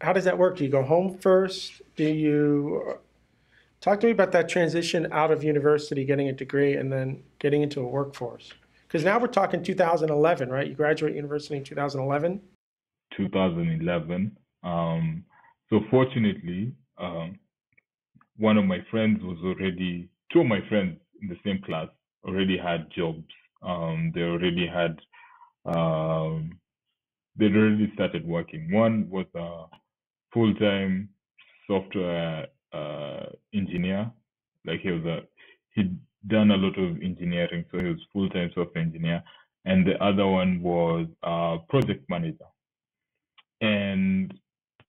how does that work? Do you go home first? Do you talk to me about that transition out of university, getting a degree, and then getting into a workforce? Because now we're talking 2011, right? You graduate university in 2011. 2011. Um, so fortunately, um, one of my friends was already two of my friends in the same class already had jobs um, they already had um, they already started working. One was a full-time software uh, engineer, like he was a he'd done a lot of engineering, so he was full-time software engineer, and the other one was a project manager. And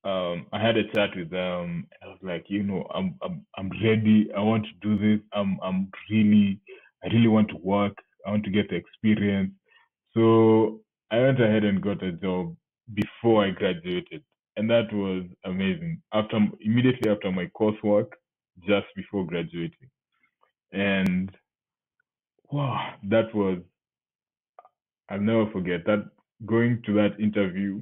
um, I had a chat with them. I was like, you know, I'm I'm I'm ready. I want to do this. I'm I'm really I really want to work. I want to get experience. So I went ahead and got a job before I graduated, and that was amazing. After immediately after my coursework, just before graduating, and wow, that was I'll never forget that going to that interview.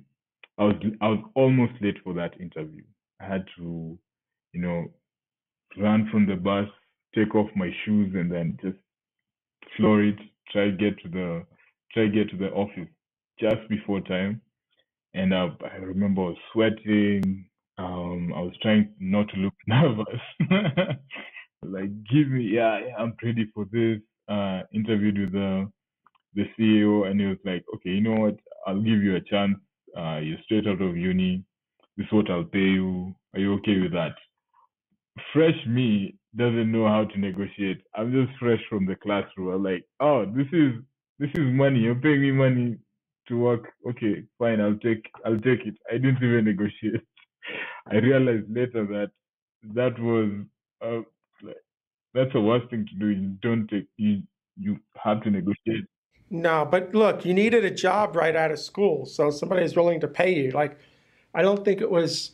I was I was almost late for that interview. I had to, you know, run from the bus, take off my shoes, and then just floor it. Try get to the try get to the office just before time. And uh, I remember I was sweating. Um, I was trying not to look (laughs) nervous. like, give me, yeah, yeah, I'm ready for this. Uh, interviewed with the the CEO, and he was like, okay, you know what? I'll give you a chance. Uh, you're straight out of uni. This is what I'll pay you. Are you okay with that? Fresh me doesn't know how to negotiate. I'm just fresh from the classroom. I'm like, oh, this is this is money. You're paying me money to work. Okay, fine. I'll take I'll take it. I didn't even (laughs) negotiate. I realized later that that was uh, that's the worst thing to do. You don't take you you have to negotiate. No, but look, you needed a job right out of school, so somebody is willing to pay you. Like, I don't think it was.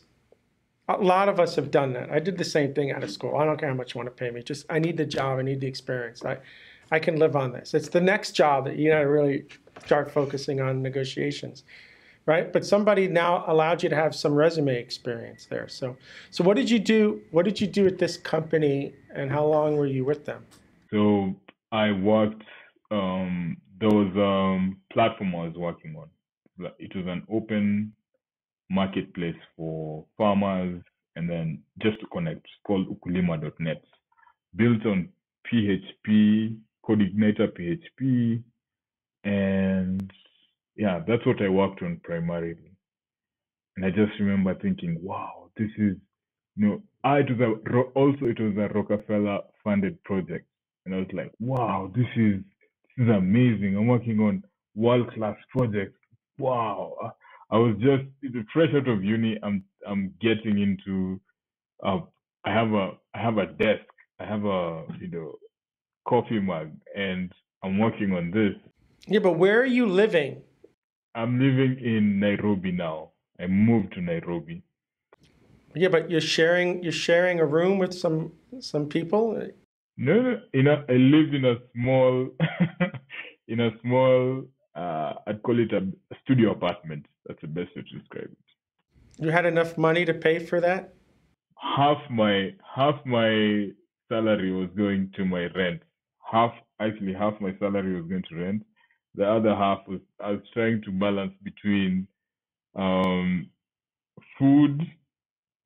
A lot of us have done that. I did the same thing out of school. I don't care how much you want to pay me. Just I need the job. I need the experience. I, I can live on this. It's the next job that you got to really start focusing on negotiations, right? But somebody now allowed you to have some resume experience there. So, so what did you do? What did you do at this company, and how long were you with them? So I worked um, there was um platform I was working on. It was an open marketplace for farmers and then just to connect called ukulima.net built on php CodeIgniter php and yeah that's what i worked on primarily and i just remember thinking wow this is you know I, it was a, also it was a rockefeller funded project and i was like wow this is this is amazing. I'm working on world class projects. Wow. I was just fresh out of uni. I'm I'm getting into uh, I have a I have a desk. I have a you know coffee mug and I'm working on this. Yeah, but where are you living? I'm living in Nairobi now. I moved to Nairobi. Yeah, but you're sharing you're sharing a room with some some people. No, no, you know, I lived in a small, (laughs) in a small, uh, I'd call it a studio apartment. That's the best way to describe it. You had enough money to pay for that? Half my half my salary was going to my rent. Half actually half my salary was going to rent. The other half was I was trying to balance between um, food,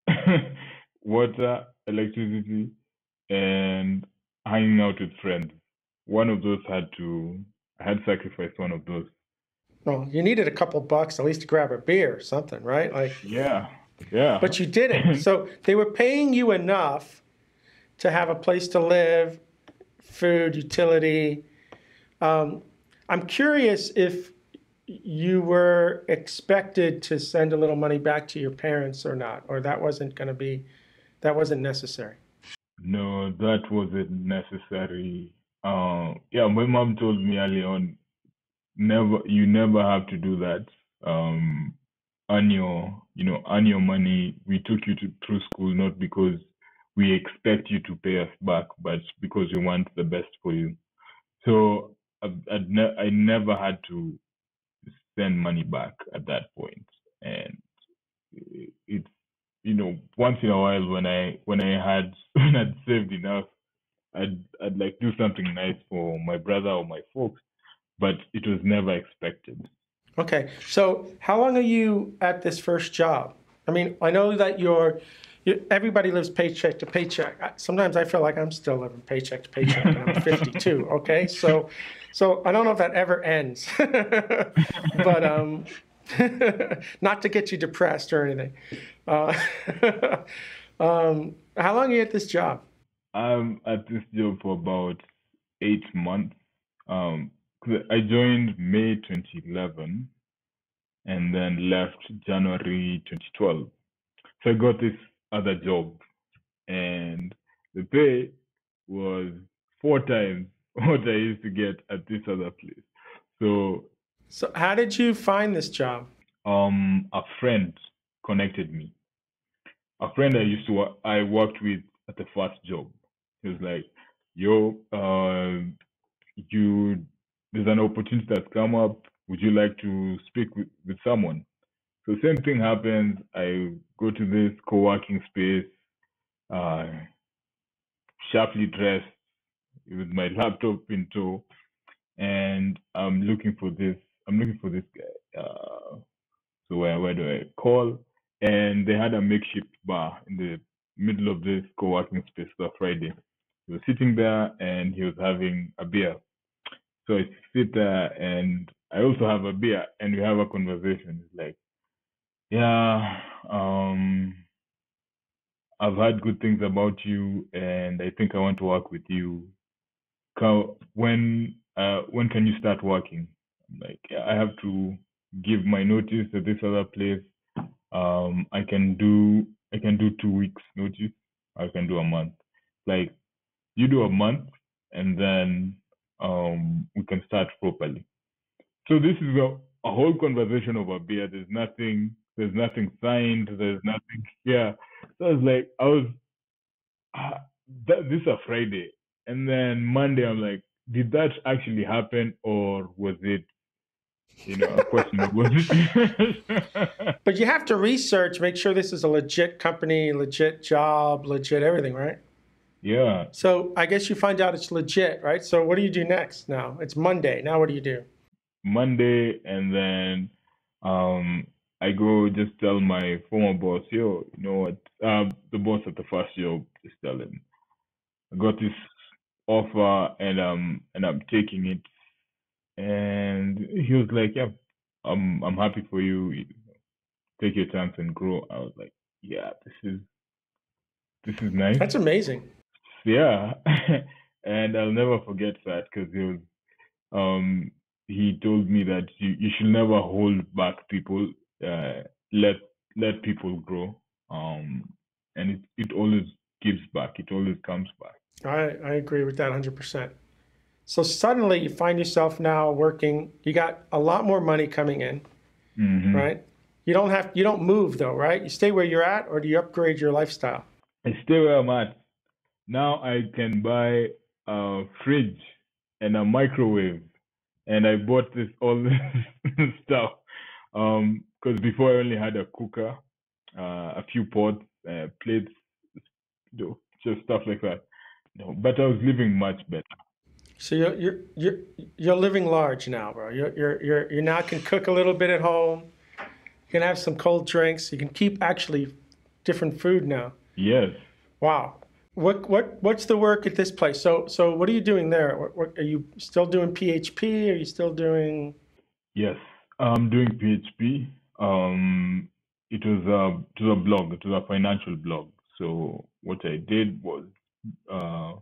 (laughs) water, electricity, and hanging out with friends. One of those had to, I had sacrificed one of those. Well, you needed a couple bucks at least to grab a beer or something, right? Like yeah, yeah. But you did it. (laughs) so they were paying you enough to have a place to live, food, utility. Um, I'm curious if you were expected to send a little money back to your parents or not, or that wasn't going to be, that wasn't necessary. No, that wasn't necessary. Uh, yeah, my mom told me early on, never, you never have to do that. Um, earn your, you know, earn your money. We took you to through school not because we expect you to pay us back, but because we want the best for you. So I, ne- I never had to send money back at that point, and it's you know, once in a while when I when I had (laughs) when I'd saved enough, I'd I'd like do something nice for my brother or my folks, but it was never expected. Okay, so how long are you at this first job? I mean, I know that you're. You, everybody lives paycheck to paycheck. Sometimes I feel like I'm still living paycheck to paycheck, and I'm 52. (laughs) Okay, so, so I don't know if that ever ends, (laughs) but um, (laughs) not to get you depressed or anything. Uh, um, how long are you at this job? I'm at this job for about eight months. Um, I joined May 2011 and then left January 2012. so I got this other job, and the pay was four times (laughs) what I used to get at this other place. So, so how did you find this job? Um, a friend connected me. A friend I used to I worked with at the first job. He was like, "Yo, uh, you, there's an opportunity that's come up. Would you like to speak with, with someone?" So same thing happens. I go to this co-working space, uh, sharply dressed with my laptop in tow, and I'm looking for this. I'm looking for this guy. Uh, so where where do I call? And they had a makeshift bar in the middle of this co-working space for Friday. He was sitting there and he was having a beer. So I sit there and I also have a beer and we have a conversation. It's like, yeah, um, I've heard good things about you and I think I want to work with you. When uh, when can you start working? like, I have to give my notice at this other place. Um, I can do I can do two weeks notice. I can do a month. Like you do a month and then um, we can start properly. So this is a, a whole conversation over beer. There's nothing. There's nothing signed. There's nothing. Yeah. So I was like, I was. Uh, that, this is a Friday, and then Monday I'm like, did that actually happen or was it you know, a. Question? But you have to research, make sure this is a legit company, legit job, legit everything, right? Yeah. So I guess you find out it's legit, right? So what do you do next now? It's Monday. Now what do you do? Monday, and then um, I go just tell my former boss, yo, you know what? Uh, the boss at the first job, just tell him, I got this offer, and um, and I'm taking it and he was like, "Yeah, I'm I'm happy for you. Take your chance and grow." I was like, "Yeah, this is this is nice." That's amazing. Yeah, (laughs) and I'll never forget that because he was um he told me that you, you should never hold back people. Uh, let let people grow. Um, and it it always gives back. It always comes back. I I agree with that hundred percent. So suddenly you find yourself now working. You got a lot more money coming in, mm-hmm. right? You don't have you don't move though, right? You stay where you're at, or do you upgrade your lifestyle? I stay where I'm at. Now I can buy a fridge and a microwave, and I bought this all (laughs) this stuff. Um, because before I only had a cooker, uh, a few pots, uh, plates, just stuff like that. No, but I was living much better. So you're you're you're you're living large now, bro. You're you're you're you now can cook a little bit at home. You can have some cold drinks. You can keep actually different food now. Yes. Wow. What what what's the work at this place? So so what are you doing there? What, what, are you still doing PHP? Are you still doing? Yes, I'm doing PHP. Um, it was a it was a blog. It was a financial blog. So what I did was uh,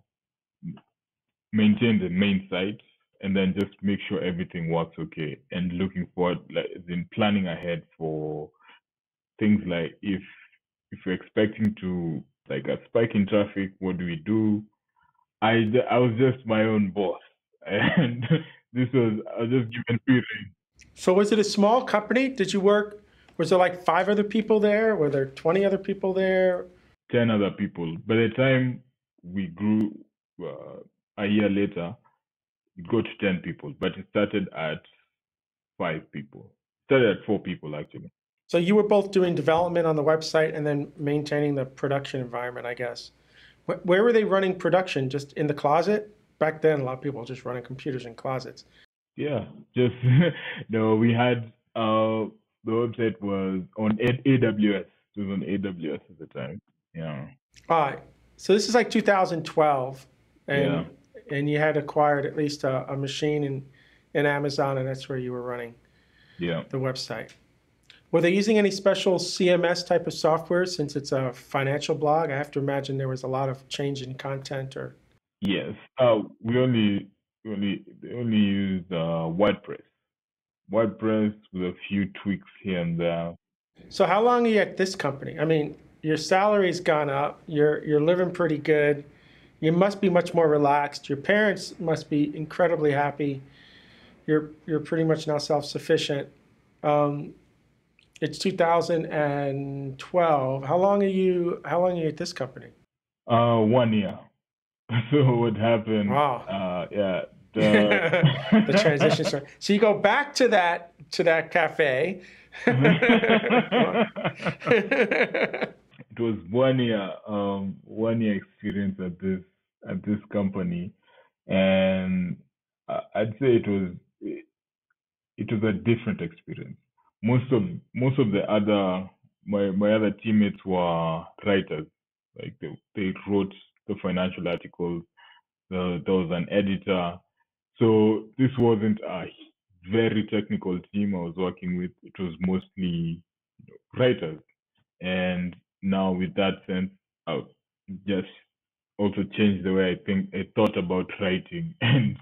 maintain the main site and then just make sure everything works okay and looking forward like in planning ahead for things like if if you're expecting to like a spike in traffic what do we do? I i was just my own boss. (laughs) And this was i was just given free so was it a small company? Did you work was there like five other people there? Were there 20 other people there? 10 other people. By the time we grew uh, a year later, it got to 10 people, but it started at five people. It started at four people, actually. So you were both doing development on the website and then maintaining the production environment, I guess. Where were they running production? Just in the closet? Back then, a lot of people were just running computers in closets. Yeah, just (laughs) no. We had uh, the website was on AWS. It was on AWS at the time. Yeah. All right. So this is like 2012, and yeah and you had acquired at least a, a machine in, in Amazon, and that's where you were running yeah. the website. Were they using any special CMS type of software since it's a financial blog? I have to imagine there was a lot of change in content or. Yes, uh, we only we only only used uh, WordPress. WordPress with a few tweaks here and there. So how long are you at this company? I mean, your salary's gone up. You're you're living pretty good. You must be much more relaxed. Your parents must be incredibly happy. You're you're pretty much now self sufficient. Um, it's 2012. How long are you? How long are you at this company? Uh, one year. (laughs) So what happened? Wow. Uh, yeah. (laughs) The, the transition. Story. So you go back to that to that cafe. (laughs) it was one year, um, one year experience at this at this company, and I'd say it was it was a different experience. Most of most of the other my my other teammates were writers, like they they wrote the financial articles. The, there was an editor, so this wasn't a very technical team I was working with. It was mostly writers, and now with that sense, I just also changed the way I think I thought about writing, (laughs) and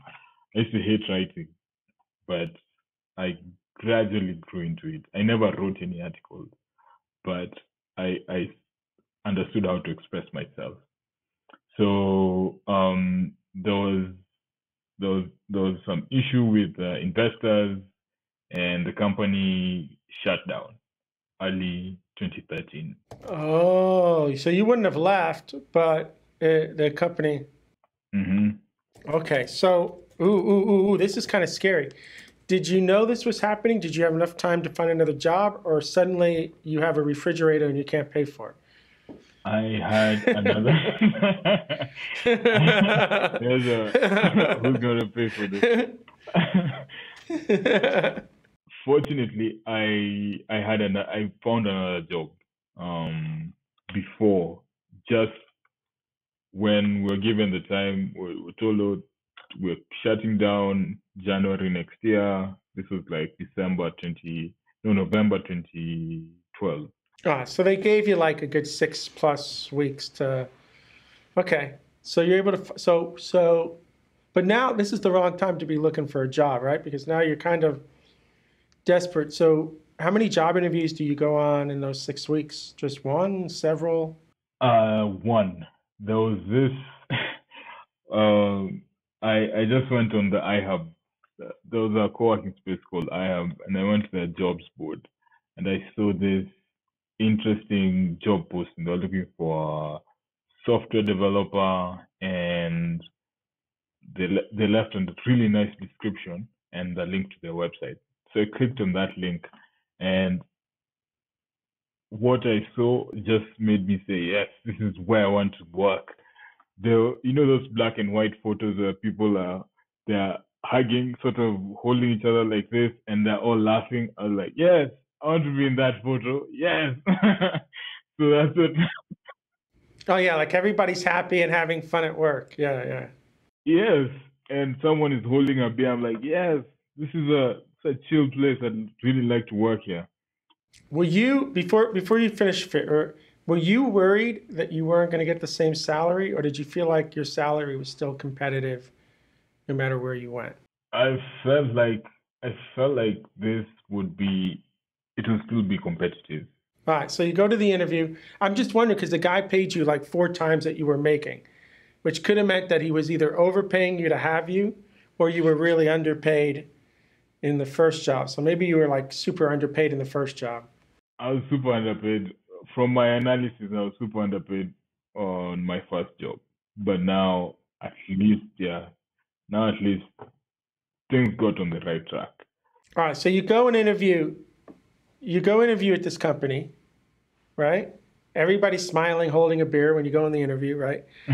I used to hate writing, but I gradually grew into it. I never wrote any articles, but I I understood how to express myself. So um, there was there was there was some issue with uh, investors, and the company shut down early 2013. Oh, so you wouldn't have left, but uh, the company. Mm-hmm. Okay, so ooh, ooh, ooh, ooh, this is kind of scary. Did you know this was happening? Did you have enough time to find another job, or suddenly you have a refrigerator and you can't pay for it? I had another. (laughs) There's a (laughs) who's gonna pay for this? (laughs) Fortunately, I I had an I found another job um before just when we were given the time we were told we're shutting down January next year. This was like December 20 no November 2012. Ah, so they gave you like a good six plus weeks to. Okay, so you're able to. So so, but now this is the wrong time to be looking for a job, right? Because now you're kind of desperate. So how many job interviews do you go on in those six weeks? Just one, several? Uh, one. There was this. um, (laughs) I I just went on the iHub. There was a co-working space called iHub, and I went to their jobs board, and I saw this interesting job posting. They're looking for a software developer, and they they left on a really nice description and the link to their website. So I clicked on that link, and what I saw just made me say, yes, this is where I want to work. The you know those black and white photos where people are they're hugging, sort of holding each other like this, and they're all laughing. I was like, yes, I want to be in that photo. Yes. (laughs) so that's it. Oh yeah, like everybody's happy and having fun at work. Yeah, yeah. Yes. And someone is holding a beer. I'm like, yes, this is a it's a chill place. I'd really like to work here. Were you before before you? Or were you worried that you weren't going to get the same salary, or did you feel like your salary was still competitive, no matter where you went? I felt like I felt like this would be it will still be competitive. All right, so you go to the interview. I'm just wondering because the guy paid you like four times that you were making, which could have meant that he was either overpaying you to have you, or you were really underpaid in the first job. So maybe you were like super underpaid in the first job. I was super underpaid. From my analysis, I was super underpaid on my first job. But now, at least, yeah, now at least things got on the right track. All right, so you go and interview. You go interview at this company, right? Everybody's smiling, holding a beer when you go in the interview, right? (laughs) (laughs)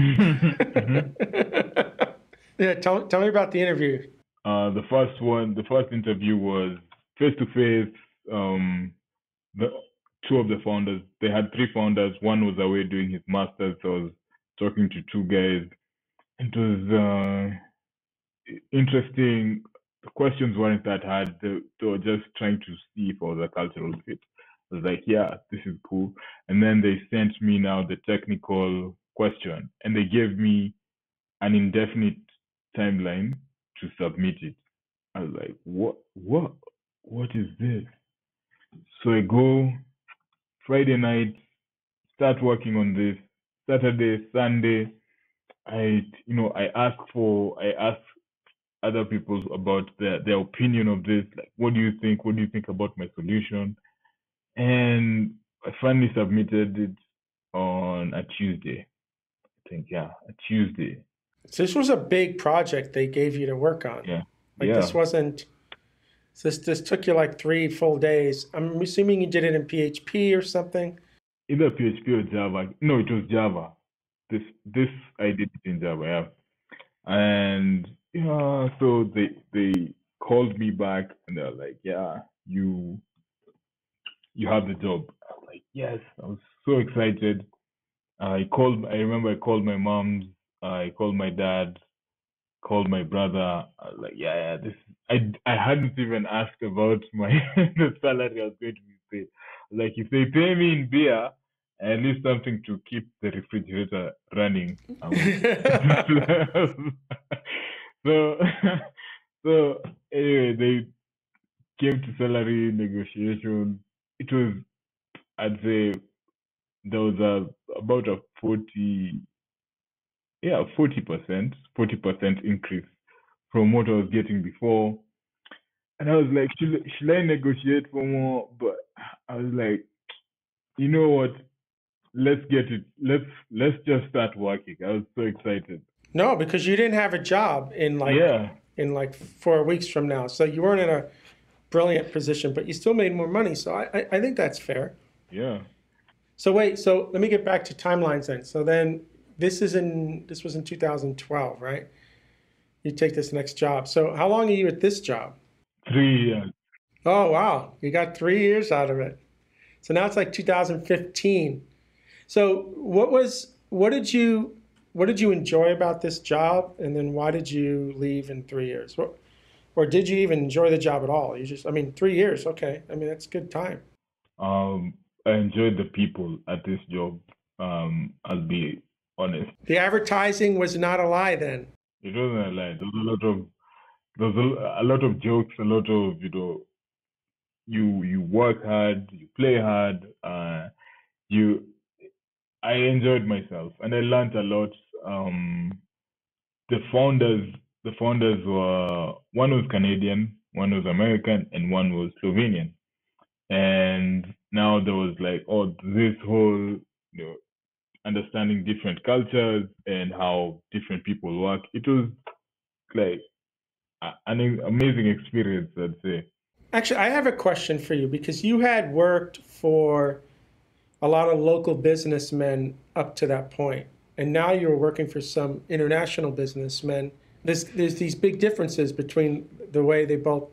yeah, tell, tell me about the interview. Uh, the first one, the first interview was face to face. Um, the two of the founders, they had three founders. One was away doing his masters. So I was talking to two guys. It was uh, interesting. The questions weren't that hard. They, they were just trying to see if I was a cultural fit. I was like, yeah, this is cool. And then they sent me now the technical question, and they gave me an indefinite timeline to submit it. I was like, what, what, what is this? So I go Friday night, start working on this Saturday, Sunday. I you know I ask for I ask other people about their their opinion of this. Like, what do you think? What do you think about my solution? And I finally submitted it on a Tuesday. I think yeah, a Tuesday. So this was a big project they gave you to work on. Yeah. Like yeah. this wasn't. This this took you like three full days. I'm assuming you did it in PHP or something. Either PHP or Java. No, it was Java. This this I did it in Java. Yeah. And yeah, so they they called me back and they're like, yeah, you you have the job. I was like, yes. I was so excited. I called. I remember I called my mom. I called my dad. Called my brother. I was like, yeah, yeah. This. I I hadn't even asked about (laughs) my the salary I was going to be paid. Like if they pay me in beer, at least something to keep the refrigerator running. (laughs) (laughs) so so anyway, they came to salary negotiation. It was, I'd say, there was a about a forty, yeah, forty percent, forty percent increase from what I was getting before. And I was like, should, should I negotiate for more? But I was like, you know what? Let's get it. Let's let's just start working. I was so excited. No, because you didn't have a job in like Yeah, in like four weeks from now, so you weren't in a brilliant position, but you still made more money. So I I, I think that's fair. yeah. So wait, so let me get back to timelines then. So then this is in this was in 2012, right? You take this next job. So how long are you at this job? Three years. Oh wow, you got three years out of it. So now it's like 2015. So what was what did you what did you enjoy about this job, and then why did you leave in three years? What, or did you even enjoy the job at all? You just I mean three years, okay. I mean that's good time. Um, I enjoyed the people at this job. Um, I'll be honest. The advertising was not a lie then. It wasn't a lie. There was a lot of there was a, a lot of jokes, a lot of you know, you you work hard, you play hard. Uh, you, I enjoyed myself and I learned a lot. Um, the founders, the founders were one was Canadian, one was American, and one was Slovenian. And now there was like, oh, this whole you know, understanding different cultures and how different people work. It was like an amazing experience, I'd say. Actually, I have a question for you because you had worked for a lot of local businessmen up to that point, and now you're working for some international businessmen. There's there's these big differences between the way they both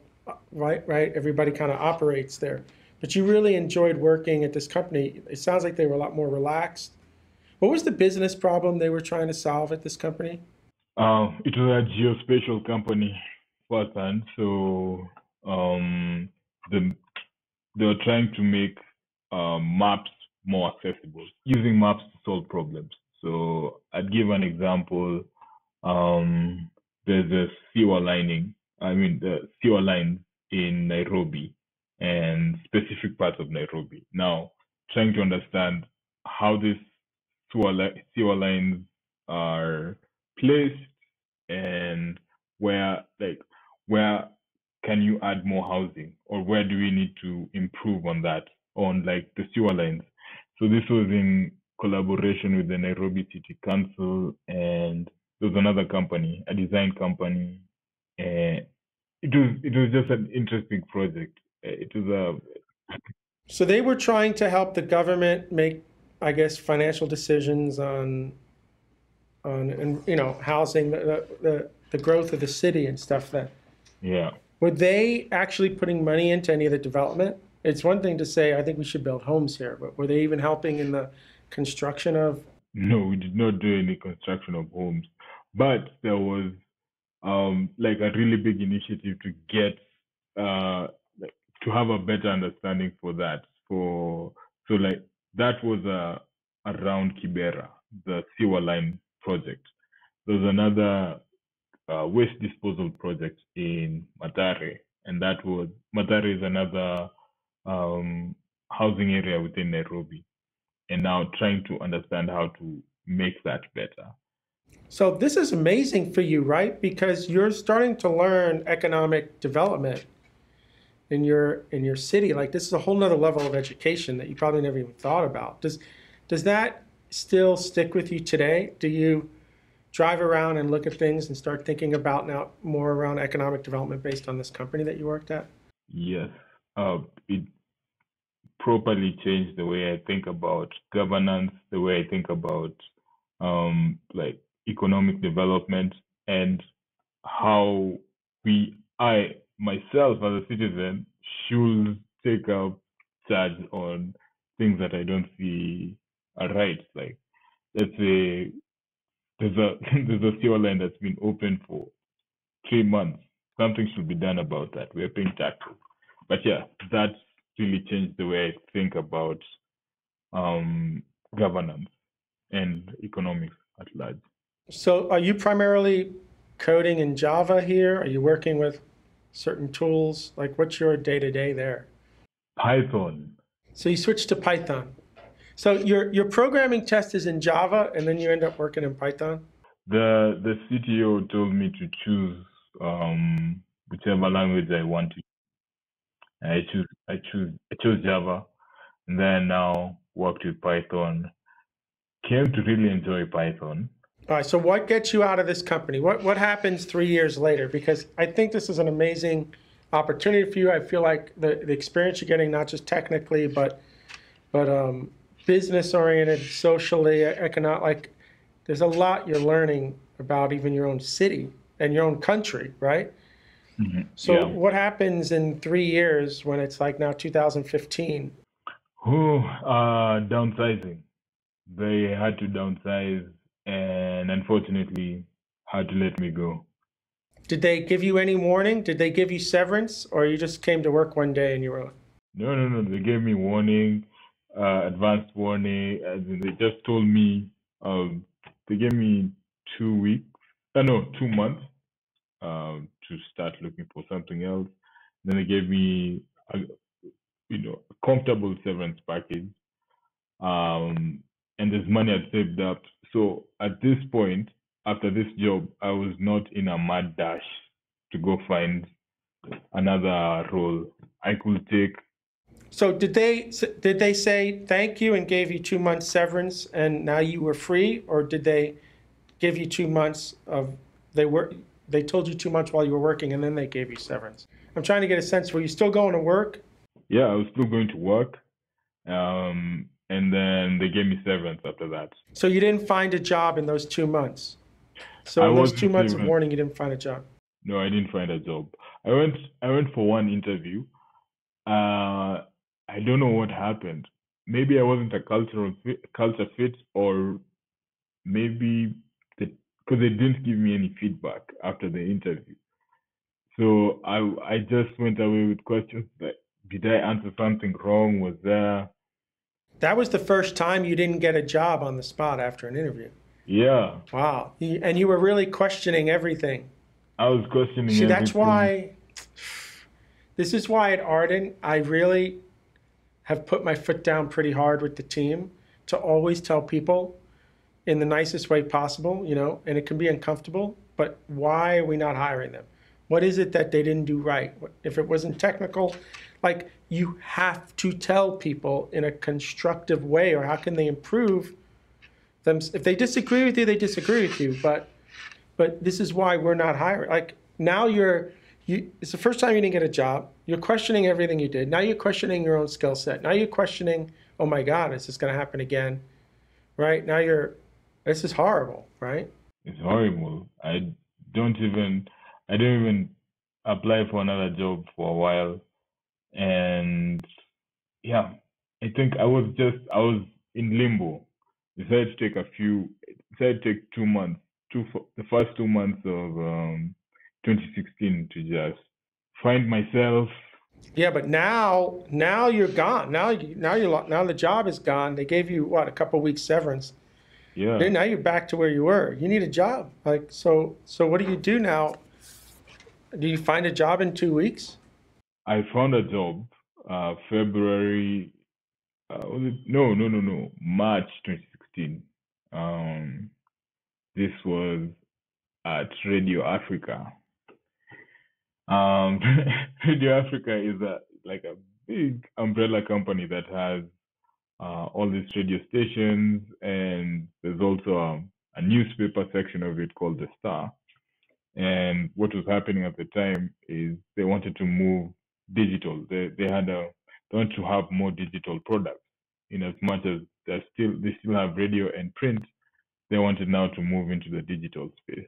right right everybody kind of operates there. But you really enjoyed working at this company. It sounds like they were a lot more relaxed. What was the business problem they were trying to solve at this company? Um, it was a geospatial company firsthand, so um, the they were trying to make um, maps more accessible using maps to solve problems. So I'd give an example. Um, there's a sewer lining. I mean, the sewer line in Nairobi and specific parts of Nairobi. Now, trying to understand how these sewer, lines are placed and where, like, where can you add more housing or where do we need to improve on that on like the sewer lines? So this was in collaboration with the nairobi city council and there was another company a design company and it was it was just an interesting project. Uh, it was a So they were trying to help the government make, I guess, financial decisions on, on and you know housing the the, the growth of the city and stuff. That yeah were they actually putting money into any of the development? It's one thing to say I think we should build homes here, but were they even helping in the construction of? No, we did not do any construction of homes, but there was um, like a really big initiative to get uh, like, to have a better understanding for that. For so like that was uh, around Kibera, the sewer line project. There's another uh, waste disposal project in Mathare, and that was Mathare is another um, housing area within Nairobi. and now trying to understand how to make that better. So this is amazing for you, right? Because you're starting to learn economic development in your in your city. Like this is a whole nother level of education that you probably never even thought about. Does does that still stick with you today? Do you drive around and look at things and start thinking about now more around economic development based on this company that you worked at? Yes, uh, it properly changed the way I think about governance, the way I think about um, like economic development, and how we, I myself as a citizen, should take up charge on things that I don't see are right. Like, let's say there's a (laughs) there's a sewer line that's been open for three months. Something should be done about that. We're paying taxes. But yeah, that's really changed the way I think about um, governance and economics at large. So are you primarily coding in Java here? Are you working with certain tools? Like what's your day to day there? Python. So you switched to Python. So your your programming test is in Java, and then you end up working in Python. The the CTO told me to choose um, whichever language I want to. I choose I choose I chose Java, and then now worked with Python. Came to really enjoy Python. All right. So what gets you out of this company? What what happens three years later? Because I think this is an amazing opportunity for you. I feel like the, the experience you're getting, not just technically, but but um, business oriented, socially, economic. Like, there's a lot you're learning about even your own city and your own country, right? Mm-hmm. So, Yeah. what happens in three years when it's like now 2015? Who uh downsizing? They had to downsize and unfortunately had to let me go. Did they give you any warning? Did they give you severance, or you just came to work one day and you were? No, no, no. They gave me warning, uh, advanced warning. They just told me, um, they gave me two weeks, uh, no, two months, um, to start looking for something else. Then they gave me, a, you know, a comfortable severance package, um, and there's money I'd saved up. So at this point, after this job, I was not in a mad dash to go find another role. I could take So did they did they say thank you and gave you two months severance and now you were free, or did they give you two months of they were they told you two months while you were working and then they gave you severance? I'm trying to get a sense. Were you still going to work? yeah, I was still going to work. Um, and then they gave me severance after that. So you didn't find a job in those two months. So I in those two months of warning, you didn't find a job. No, I didn't find a job. I went I went for one interview. Uh, I don't know what happened. Maybe I wasn't a cultural fit, culture fit, or maybe because they didn't give me any feedback after the interview. So I I just went away with questions like, did I answer something wrong? Was there? That was the first time you didn't get a job on the spot after an interview. Yeah, Wow. And you were really questioning everything. I was questioning. See, that's why, this is why at Ardan, I really have put my foot down pretty hard with the team to always tell people in the nicest way possible, you know, and it can be uncomfortable, but why are we not hiring them? What is it that they didn't do right? If it wasn't technical, like you have to tell people in a constructive way, or how can they improve them? If they disagree with you, they disagree with you, but but this is why we're not hiring. Like now you're, you, it's the first time you didn't get a job. You're questioning everything you did. Now you're questioning your own skill set. Now you're questioning, oh my God, is this going to happen again? Right now you're, this is horrible, right? It's horrible. I don't even I don't even apply for another job for a while. And yeah, I think I was just I was in limbo. Decided to take a few decided to take two months, two the first two months of um 2016 to just find myself. Yeah, but now, now you're gone. Now, you, now you're, now the job is gone. They gave you what a couple weeks severance. Yeah. Now you're back to where you were. You need a job. Like so, so what do you do now? Do you find a job in two weeks? I found a job uh February uh, was it? No, no, no, no. March 2016. Um, this was at Radio Africa. Um, (laughs) Radio Africa is a like a big umbrella company that has uh, all these radio stations, and there's also a, a newspaper section of it called the Star. And what was happening at the time is they wanted to move digital. They they had a they want to have more digital products. In as much as they still they still have radio and print, they wanted now to move into the digital space.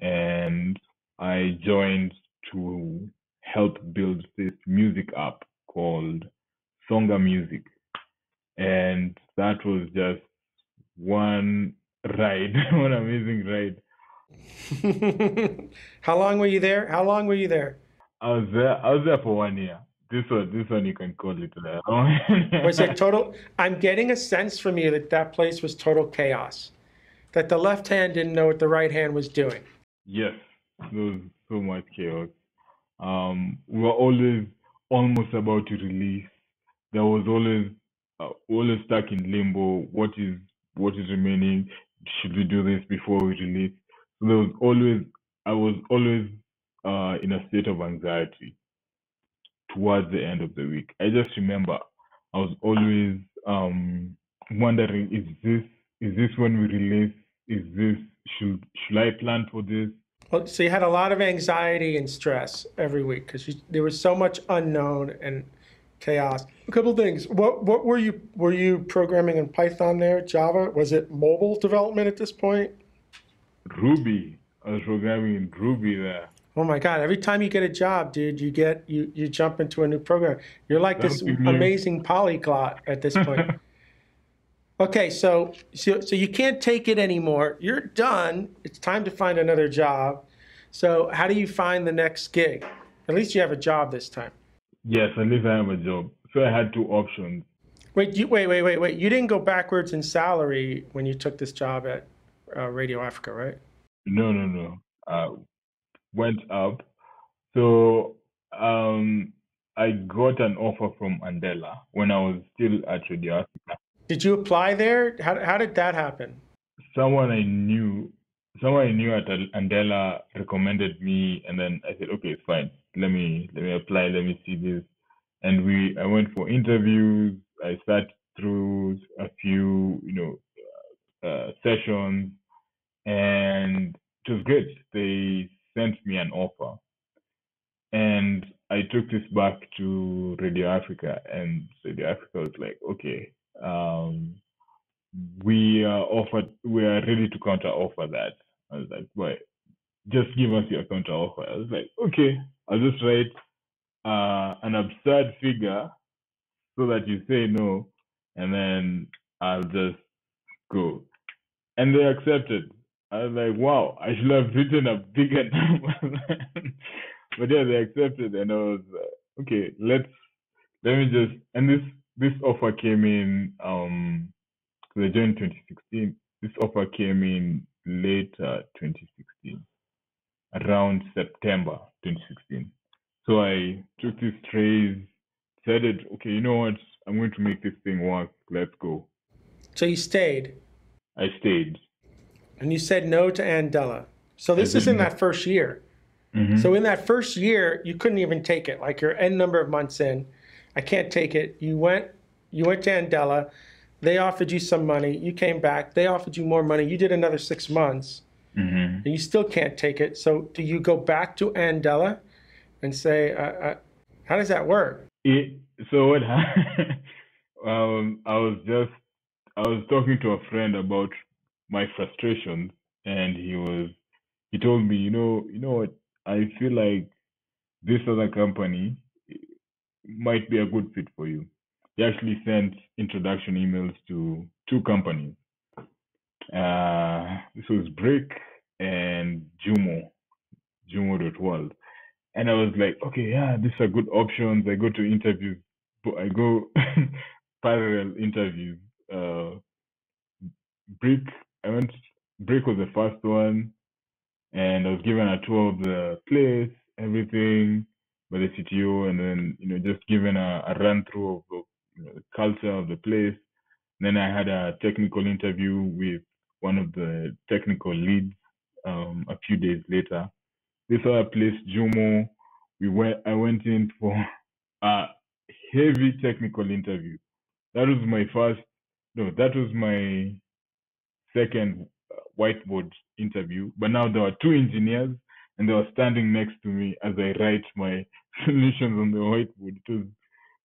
And I joined to help build this music app called Songa Music. And that was just one ride, (laughs) one amazing ride. (laughs) How long were you there? How long were you there? I was there I was there for one year. This one this one you can call it (laughs) there. Was it (laughs) total? I'm getting a sense from you that that place was total chaos. That the left hand didn't know what the right hand was doing. Yes, there was so much chaos. Um, we were always almost about to release. There was always uh, always stuck in limbo. What is what is remaining? Should we do this before we release? So there was always I was always uh, in a state of anxiety towards the end of the week. I just remember I was always um, wondering: Is this is this when we release? Is this should should I plan for this? Well, so you had a lot of anxiety and stress every week because there was so much unknown and chaos. A couple things. What what were you were you programming in Python there? Java? Was it mobile development at this point? Ruby. I was programming in Ruby there. Oh my God! Every time you get a job, dude, you get you you jump into a new program. You're like this That'd be amazing polyglot at this point. (laughs) okay, so so so you can't take it anymore. You're done. It's time to find another job. So how do you find the next gig? At least you have a job this time. Yes, at least I have a job. So I had two options. Wait, you wait, wait, wait, wait. You didn't go backwards in salary when you took this job at uh, Radio Africa, right? No, no, no. Uh, went up. So um, I got an offer from Andela when I was still at Radio Africa. Did you apply there? How how did that happen? Someone I knew, someone I knew at Andela recommended me, and then I said, okay, fine. Let me let me apply. Let me see this. And we, I went for interviews. I sat through a few, you know, uh, sessions, and it was great. They sent me an offer. And I took this back to Radio Africa, and Radio Africa was like, okay, um, we are offered, we are ready to counter offer that. I was like, wait, just give us your counter offer. I was like, okay, I'll just write uh, an absurd figure so that you say no, and then I'll just go. And they accepted. I was like, wow, I should have written a bigger (laughs) number. but yeah, they accepted, and I was uh, okay. Let's let me just and this this offer came in um the June 2016. This offer came in late uh, 2016, around September 2016. So I took this trace, decided, okay, you know what, I'm going to make this thing work. Let's go. So you stayed, I stayed. And you said no to Andela. So this is in that first year. Mhm. So in that first year, you couldn't even take it. Like you're n number of months in, I can't take it. You went, you went to Andela. They offered you some money. You came back. They offered you more money. You did another six months, Mhm. and you still can't take it. So do you go back to Andela and say, uh, uh, how does that work? It, so what (laughs) um, I was just I was talking to a friend about my frustrations, and he was he told me, you know, you know what? I feel like this other company might be a good fit for you. He actually sent introduction emails to two companies. Uh, this was BRCK and Jumo, Jumo.world. And I was like, okay, yeah, these are good options. I go to interviews, but I go (laughs) parallel interviews. Uh, BRCK, I went, BRCK was the first one, and I was given a tour of the place, everything by the CTO, and then, you know, just given a, a run through of, of you know, the culture of the place. Then I had a technical interview with one of the technical leads um, a few days later. This other place, Jumo, we went. I went in for (laughs) a heavy technical interview. That was my first. No, that was my second uh, whiteboard interview. But now there were two engineers, and they were standing next to me as I write my (laughs) solutions on the whiteboard. It was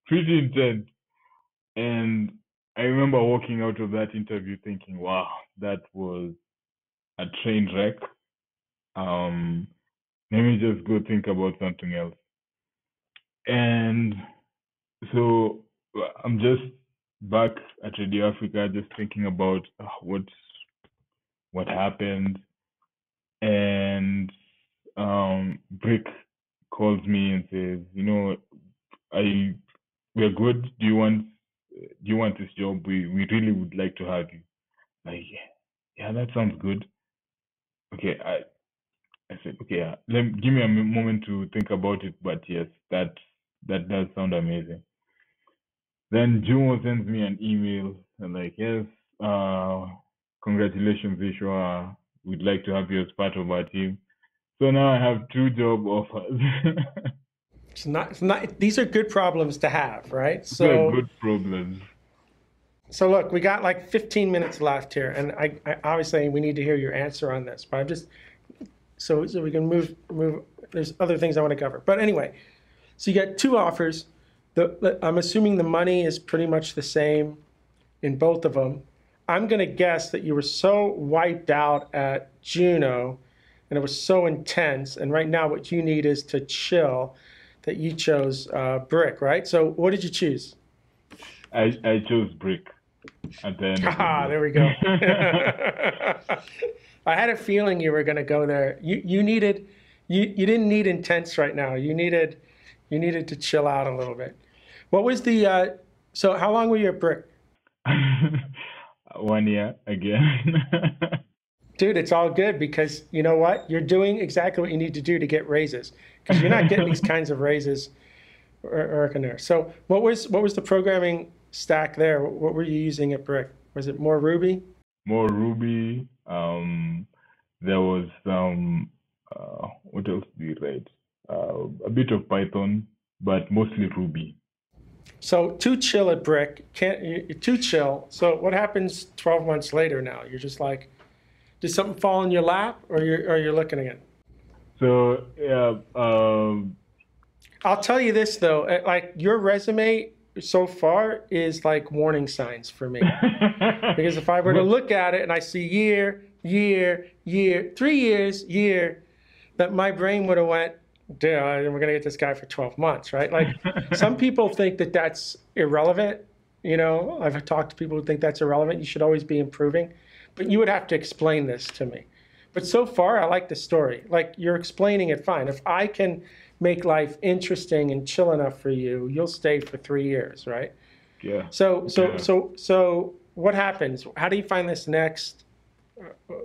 pretty intense. And I remember walking out of that interview thinking, wow, that was a train wreck. Um, let me just go think about something else. And so I'm just back at Radio Africa, just thinking about uh, what what happened, and um, BRCK calls me and says, you know, I we're good. Do you want do you want this job? We we really would like to have you. Like, yeah, that sounds good. Okay, I I said, okay, yeah, let give me a moment to think about it. But yes, that that does sound amazing. Then Jumo sends me an email and like, yes, uh, congratulations, Ishuah. We'd like to have you as part of our team. So now I have two job offers. (laughs) it's not, it's not. These are good problems to have, right? So good problems. So look, we got like 15 minutes left here, and I, I obviously we need to hear your answer on this. But I'm just so so we can move move. There's other things I want to cover, but anyway. So you got two offers. The, I'm assuming the money is pretty much the same in both of them. I'm going to guess that you were so wiped out at Jumo and it was so intense. And right now, what you need is to chill that you chose uh, BRCK, right? So what did you choose? I, I chose BRCK. And then (laughs) ah, there we go. (laughs) I had a feeling you were going to go there. You you needed you you didn't need intense right now. You needed you needed to chill out a little bit. What was the uh, so? How long were you at BRCK? (laughs) One year again. (laughs) Dude, it's all good because you know what? You're doing exactly what you need to do to get raises because you're not getting these (laughs) kinds of raises working there. So, what was what was the programming stack there? What were you using at BRCK? Was it more Ruby? More Ruby. Um, there was some. Uh, what else did you write? uh, a bit of Python, but mostly Ruby. So too chill at BRCK, can't you, too chill. So what happens 12 months later now? You're just like, did something fall in your lap, or you're or you're looking at it? So yeah. Um, I'll tell you this though, eh, like your resume so far is like warning signs for me. (laughs) because if I were to look at it and I see year, year, year, three years, year, that my brain would have went, dude, we're going to get this guy for 12 months, right? Like some people think that that's irrelevant. You know, I've talked to people who think that's irrelevant. You should always be improving. But you would have to explain this to me. But so far, I like the story. Like you're explaining it fine. If I can make life interesting and chill enough for you, you'll stay for three years, right? Yeah. So, so, yeah. so, so, what happens? How do you find this next? Uh, uh,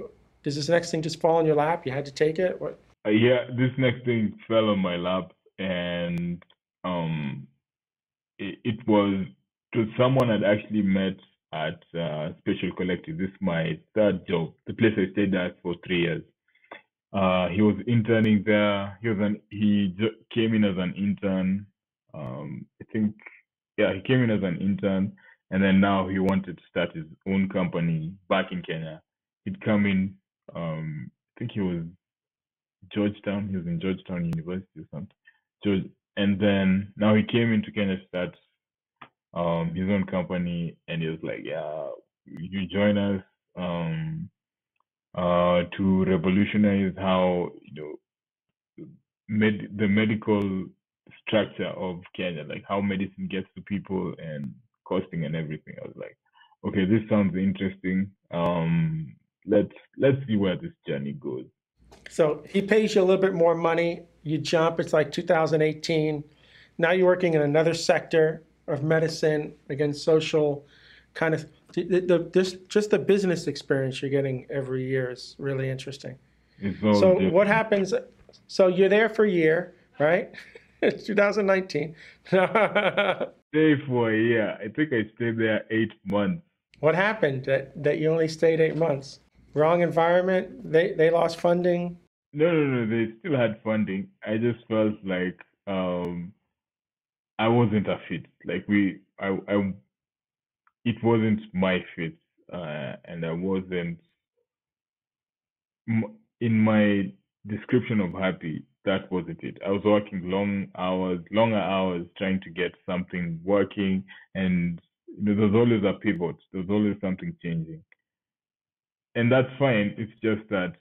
does this next thing just fall in your lap? You had to take it. What? Uh, yeah, this next thing fell on my lap, and um, it, it was to someone I'd actually met at uh, Spatial Collective. This is my third job, the place I stayed at for three years. Uh, he was interning there. He was an he came in as an intern. Um, I think yeah, he came in as an intern, and then now he wanted to start his own company back in Kenya. He'd come in. Um, I think he was Georgetown. He was in Georgetown University or something. George, and then now he came into Kenya to start um, his own company, and he was like, "Yeah, you join us um, uh, to revolutionize how you know med- the medical structure of Kenya, like how medicine gets to people and costing and everything." I was like, "Okay, this sounds interesting. Um, let's let's see where this journey goes." So he pays you a little bit more money. You jump, it's like 2018. Now you're working in another sector of medicine, again, social kind of. The, the, this, just the business experience you're getting every year is really interesting. So, so what happens? So you're there for a year, right? (laughs) It's 2019. (laughs) stay for a year. I think I stayed there eight months. What happened that, that you only stayed eight months? Wrong environment? They they lost funding? No, no, no. They still had funding. I just felt like um, I wasn't a fit. Like we, I, I, it wasn't my fit, uh, and I wasn't in my description of happy. That wasn't it. I was working long hours, longer hours, trying to get something working, and you know, there's always a pivot. There's always something changing, and that's fine. It's just that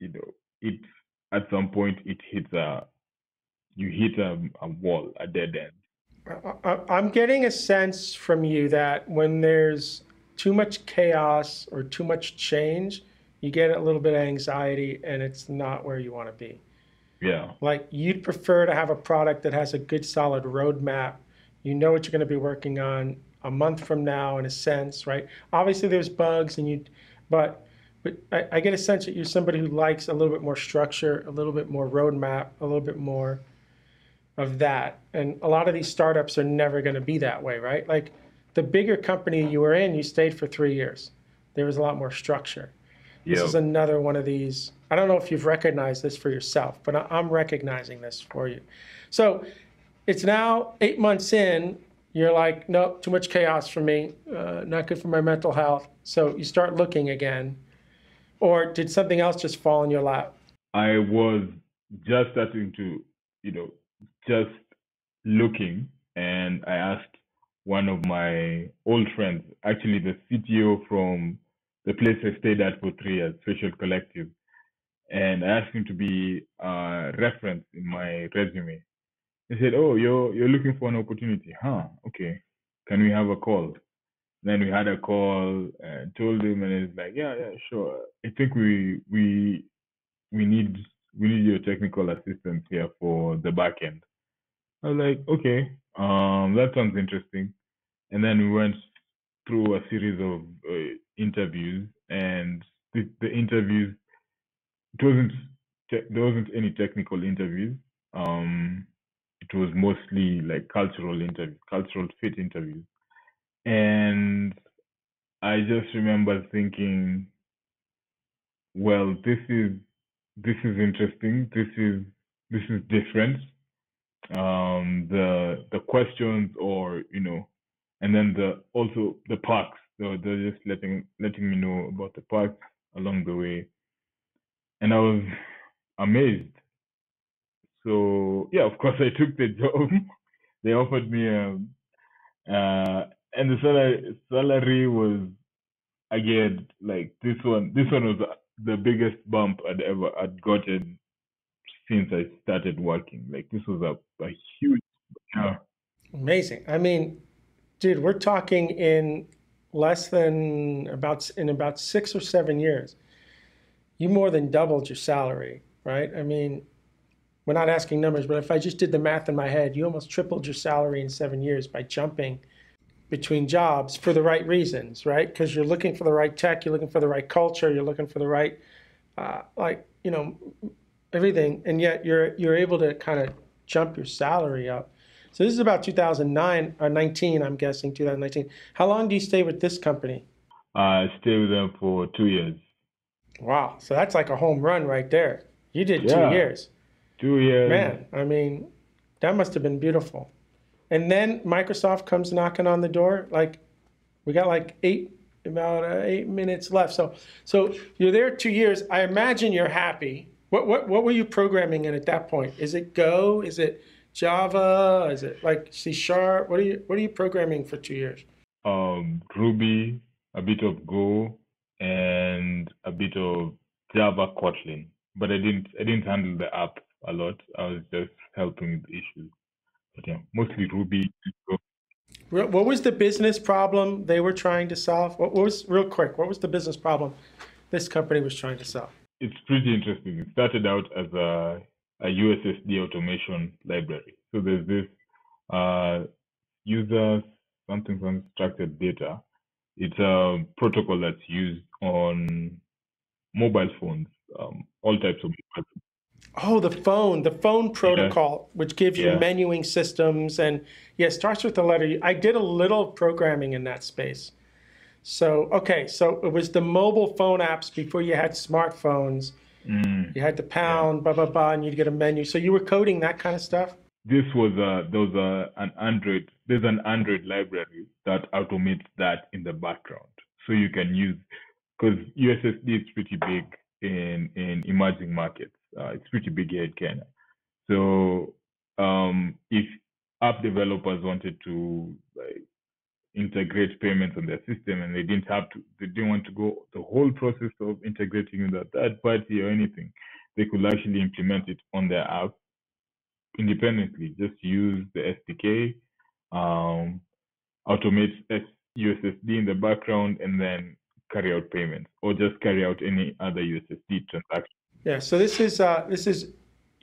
you know, it at some point it hits a you hit a, a wall, a dead end. I'm getting a sense from you that when there's too much chaos or too much change, you get a little bit of anxiety and it's not where you want to be. Yeah. Like you'd prefer to have a product that has a good solid roadmap. You know what you're going to be working on a month from now in a sense, right? Obviously there's bugs and you but but I, I get a sense that you're somebody who likes a little bit more structure, a little bit more roadmap, a little bit more of that. And a lot of these startups are never going to be that way, right? Like the bigger company you were in, you stayed for three years. There was a lot more structure. This is another one of these. I don't know if you've recognized this for yourself, but I'm recognizing this for you. So it's now eight months in. You're like, nope, too much chaos for me. Uh, not good for my mental health. So you start looking again. Or did something else just fall in your lap? I was just starting to, you know, just looking, and I asked one of my old friends, actually the CTO from the place I stayed at for three years, Spatial Collective, and I asked him to be a reference in my resume. He said, "Oh, you're you're looking for an opportunity, huh? Okay, can we have a call?" Then we had a call and told him, and he's like, "Yeah, yeah, sure. I think we we we need we need your technical assistance here for the back end." I was like, "Okay, um, that sounds interesting." And then we went through a series of uh, interviews, and the, the interviews it wasn't te- there wasn't any technical interviews. Um, it was mostly like cultural interviews, cultural fit interviews. And I just remember thinking, well, this is this is interesting. This is this is different. Um, the the questions, or you know, and then the also the parks. So they're just letting letting me know about the parks along the way, and I was amazed. So yeah, of course I took the (laughs) job. they offered me a, um, uh, and the salary salary was again like this one. This one was the biggest bump I'd ever I'd gotten since I started working. Like this was a, a huge yeah. Amazing. I mean, dude, we're talking in less than about in about six or seven years. You more than doubled your salary, right? I mean, we're not asking numbers, but if I just did the math in my head, you almost tripled your salary in seven years by jumping between jobs for the right reasons, right? Because you're looking for the right tech, you're looking for the right culture, you're looking for the right, uh, like you know, everything, and yet you're you're able to kind of jump your salary up. So this is about 2009 or uh, 19, I'm guessing 2019. How long do you stay with this company? I stayed with them for two years. Wow, so that's like a home run right there. You did yeah. two years. Two years. Man, I mean, that must have been beautiful. And then Microsoft comes knocking on the door. Like, we got like eight about uh, eight minutes left. So, so you're there two years. I imagine you're happy. What what what were you programming in at that point? Is it Go? Is it Java? Is it like C sharp? What are you what are you programming for two years? Um, Ruby, a bit of Go, and a bit of Java Kotlin. But I didn't I didn't handle the app a lot. I was just helping with issues. But yeah, mostly Ruby. What was the business problem they were trying to solve? What was real quick? What was the business problem this company was trying to solve? It's pretty interesting. It started out as a, a USSD automation library. So there's this uh, user something structured data. It's a protocol that's used on mobile phones, um, all types of mobile phones Oh, the phone, the phone protocol, which gives you Yeah. menuing systems and yeah, starts with the letter. I did a little programming in that space. So okay, so it was the mobile phone apps before you had smartphones. Mm. You had the pound, blah blah blah, and you'd get a menu. So you were coding that kind of stuff. This was a there was a, an Android. There's an Android library that automates that in the background, so you can use because USSD is pretty big in in emerging markets. Uh, it's pretty big here in Kenya. So um, if app developers wanted to like integrate payments on their system and they didn't have to they didn't want to go the whole process of integrating with a third party or anything they could actually implement it on their app independently just use the sdk um, automate ussd in the background and then carry out payments or just carry out any other ussd transaction Yeah. So this is uh, this is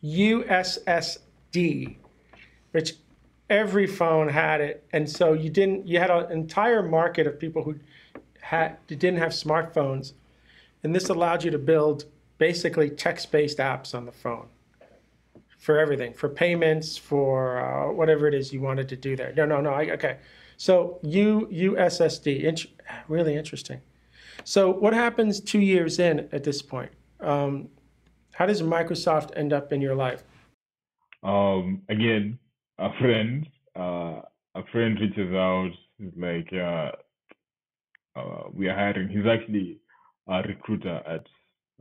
USSD, which every phone had it, and so you didn't. You had an entire market of people who had didn't have smartphones, and this allowed you to build basically text-based apps on the phone for everything, for payments, for uh, whatever it is you wanted to do there. No, no, no. I, okay. So U USSD, int- really interesting. So what happens two years in at this point? Um, how does Microsoft end up in your life? um again a friend uh a friend reaches out he's like uh, uh we are hiring. He's actually a recruiter at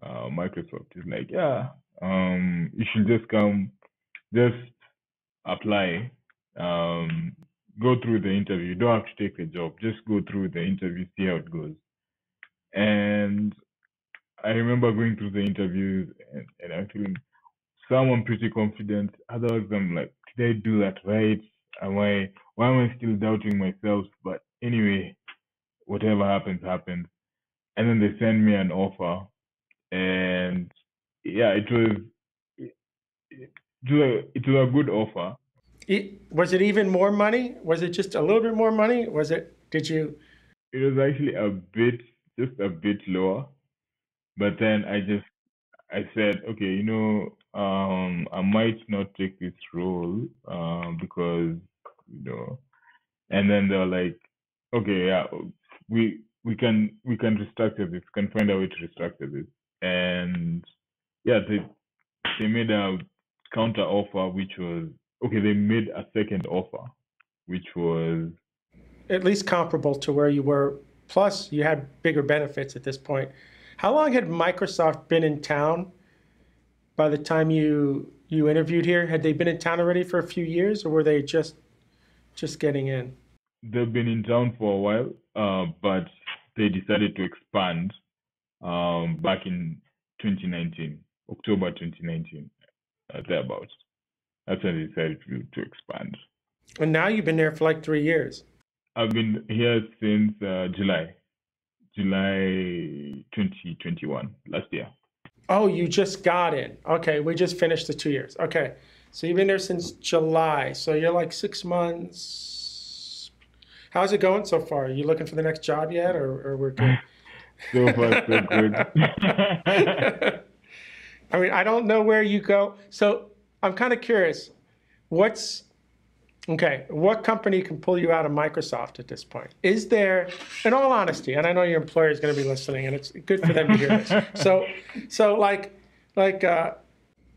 uh microsoft. He's like yeah um you should just come just apply um go through the interview. You don't have to take the job. Just go through the interview see how it goes. And i remember going through the interviews and, and i'm feeling some I'm pretty confident. Others I'm like, did I do that right? Am I why am I still doubting myself? But anyway, whatever happens, happens. And then they send me an offer. And yeah, it was it, it was a, it was a good offer. It, was it even more money? Was it just a little bit more money? Was it? Did you? It was actually a bit just a bit lower. But then I just I said, okay, you know, um, I might not take this role um, because you know, and then they're like, okay, yeah, we we can we can restructure this, can find a way to restructure this, and yeah, they they made a counter offer, which was okay. They made a second offer, which was at least comparable to where you were. Plus, you had bigger benefits at this point. How long had Microsoft been in town by the time you you interviewed here? Had they been in town already for a few years, or were they just just getting in? they've been in town for a while, uh, but they decided to expand um, back in 2019, October 2019, uh, thereabouts. That's when they decided to, to expand. And now you've been there for like three years. I've been here since uh, July, July 2021, last year. Oh, you just got in. Okay, we just finished the two years. Okay, so you've been there since July. So you're like six months. How's it going so far? Are you looking for the next job yet, or, or we're good? (laughs) So far, so good. (laughs) (laughs) I mean, I don't know where you go. So I'm kind of curious. What's okay? What company can pull you out of Microsoft at this point? Is there, in all honesty, and I know your employer is going to be listening, and it's good for them to hear this. (laughs) So, so like, like, uh,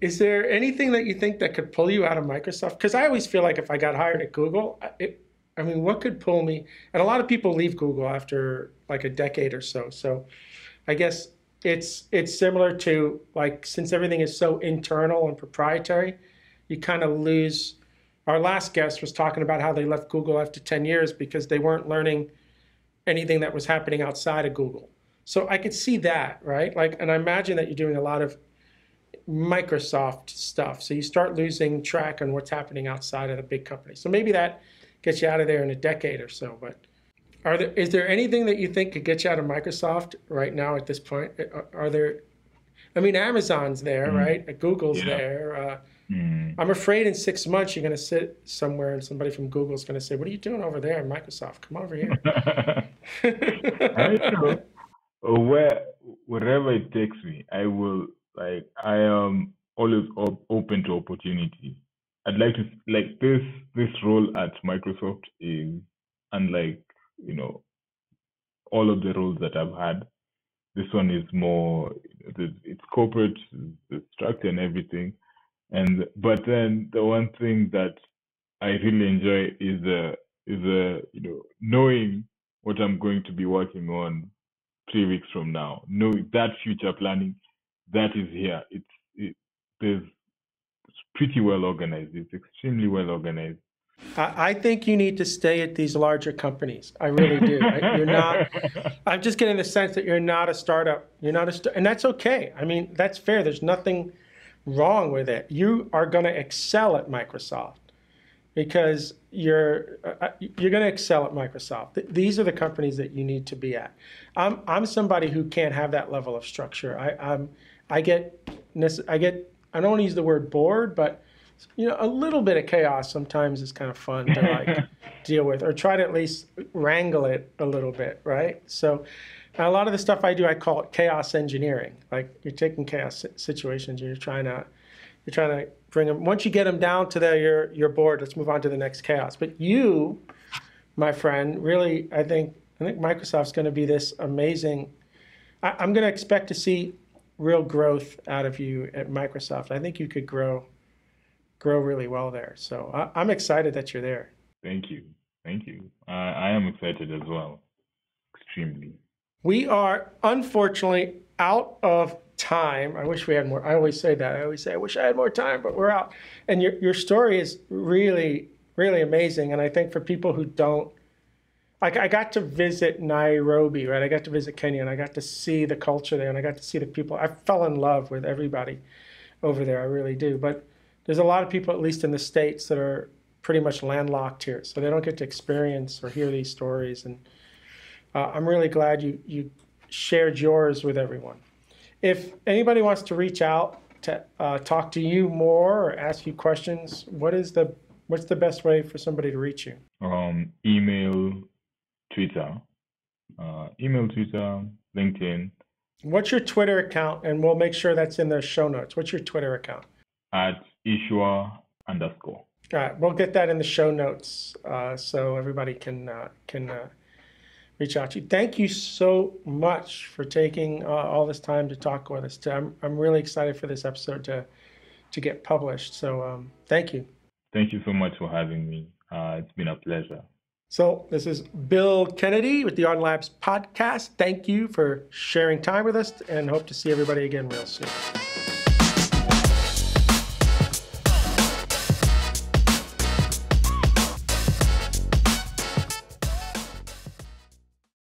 is there anything that you think that could pull you out of Microsoft? Because I always feel like if I got hired at Google, it, I mean, what could pull me? And a lot of people leave Google after like a decade or so. So, I guess it's it's similar to like since everything is so internal and proprietary, you kind of lose. Our last guest was talking about how they left Google after 10 years because they weren't learning anything that was happening outside of Google. So I could see that, right? Like, and I imagine that you're doing a lot of Microsoft stuff. So you start losing track on what's happening outside of the big company. So maybe that gets you out of there in a decade or so. But are there is there anything that you think could get you out of Microsoft right now at this point? Are, are there? I mean, Amazon's there, Mm. right? Google's Yeah. there. Uh, Hmm. I'm afraid in six months you're going to sit somewhere and somebody from Google is going to say, "What are you doing over there Microsoft? Come over here." (laughs) I know. Where wherever it takes me, I will like I am always op- open to opportunities. I'd like to like this this role at Microsoft is unlike you know all of the roles that I've had. This one is more it's corporate, the structure and everything, and but then the one thing that I really enjoy is the is the you know knowing what I'm going to be working on three weeks from now. Knowing that future planning, that is here. It's it, there's it's pretty well organized. It's extremely well organized. I, I think you need to stay at these larger companies. I really do. I, you're not. (laughs) I'm just getting the sense that you're not a startup. You're not a, and that's okay. I mean, that's fair. There's nothing wrong with it. You are going to excel at Microsoft because you're uh, uh you're going to excel at Microsoft. These are the companies that you need to be at. I'm I'm somebody who can't have that level of structure. I I'm I get I get I don't want to use the word bored, but you know a little bit of chaos sometimes is kind of fun to like (laughs) deal with, or try to at least wrangle it a little bit, right? So. A lot of the stuff I do, I call it chaos engineering. Like you're taking chaos situations and you're trying to, you're trying to bring them. Once you get them down to the your your board, let's move on to the next chaos. But you, my friend, really, I think I think Microsoft's going to be this amazing. I, I'm going to expect to see real growth out of you at Microsoft. I think you could grow grow really well there. So I, am excited that you're there. Thank you, thank you. Uh, I am excited as well, extremely. We are unfortunately out of time. I wish we had more. I always say that. I always say I wish I had more time, but we're out. And your your story is really really amazing. And I think for people who don't like I got to visit Nairobi, right? I got to visit Kenya and I got to see the culture there and I got to see the people. I fell in love with everybody over there. I really do. But there's a lot of people, at least in the States, that are pretty much landlocked here. So they don't get to experience or hear these stories. And uh, I'm really glad you, you shared yours with everyone. If anybody wants to reach out to uh, talk to you more or ask you questions, what is the what's the best way for somebody to reach you? Um, email Twitter, uh, email, Twitter, LinkedIn. What's your Twitter account? And we'll make sure that's in the show notes. What's your Twitter account? At Ishuah underscore. All right, we'll get that in the show notes uh, so everybody can uh, can uh, reach out to you. Thank you so much for taking uh, all this time to talk with us. I'm I'm really excited for this episode to to get published. So um, thank you. Thank you so much for having me. Uh, it's been a pleasure. So, this is Bill Kennedy with the Ardan Labs podcast. Thank you for sharing time with us and hope to see everybody again real soon.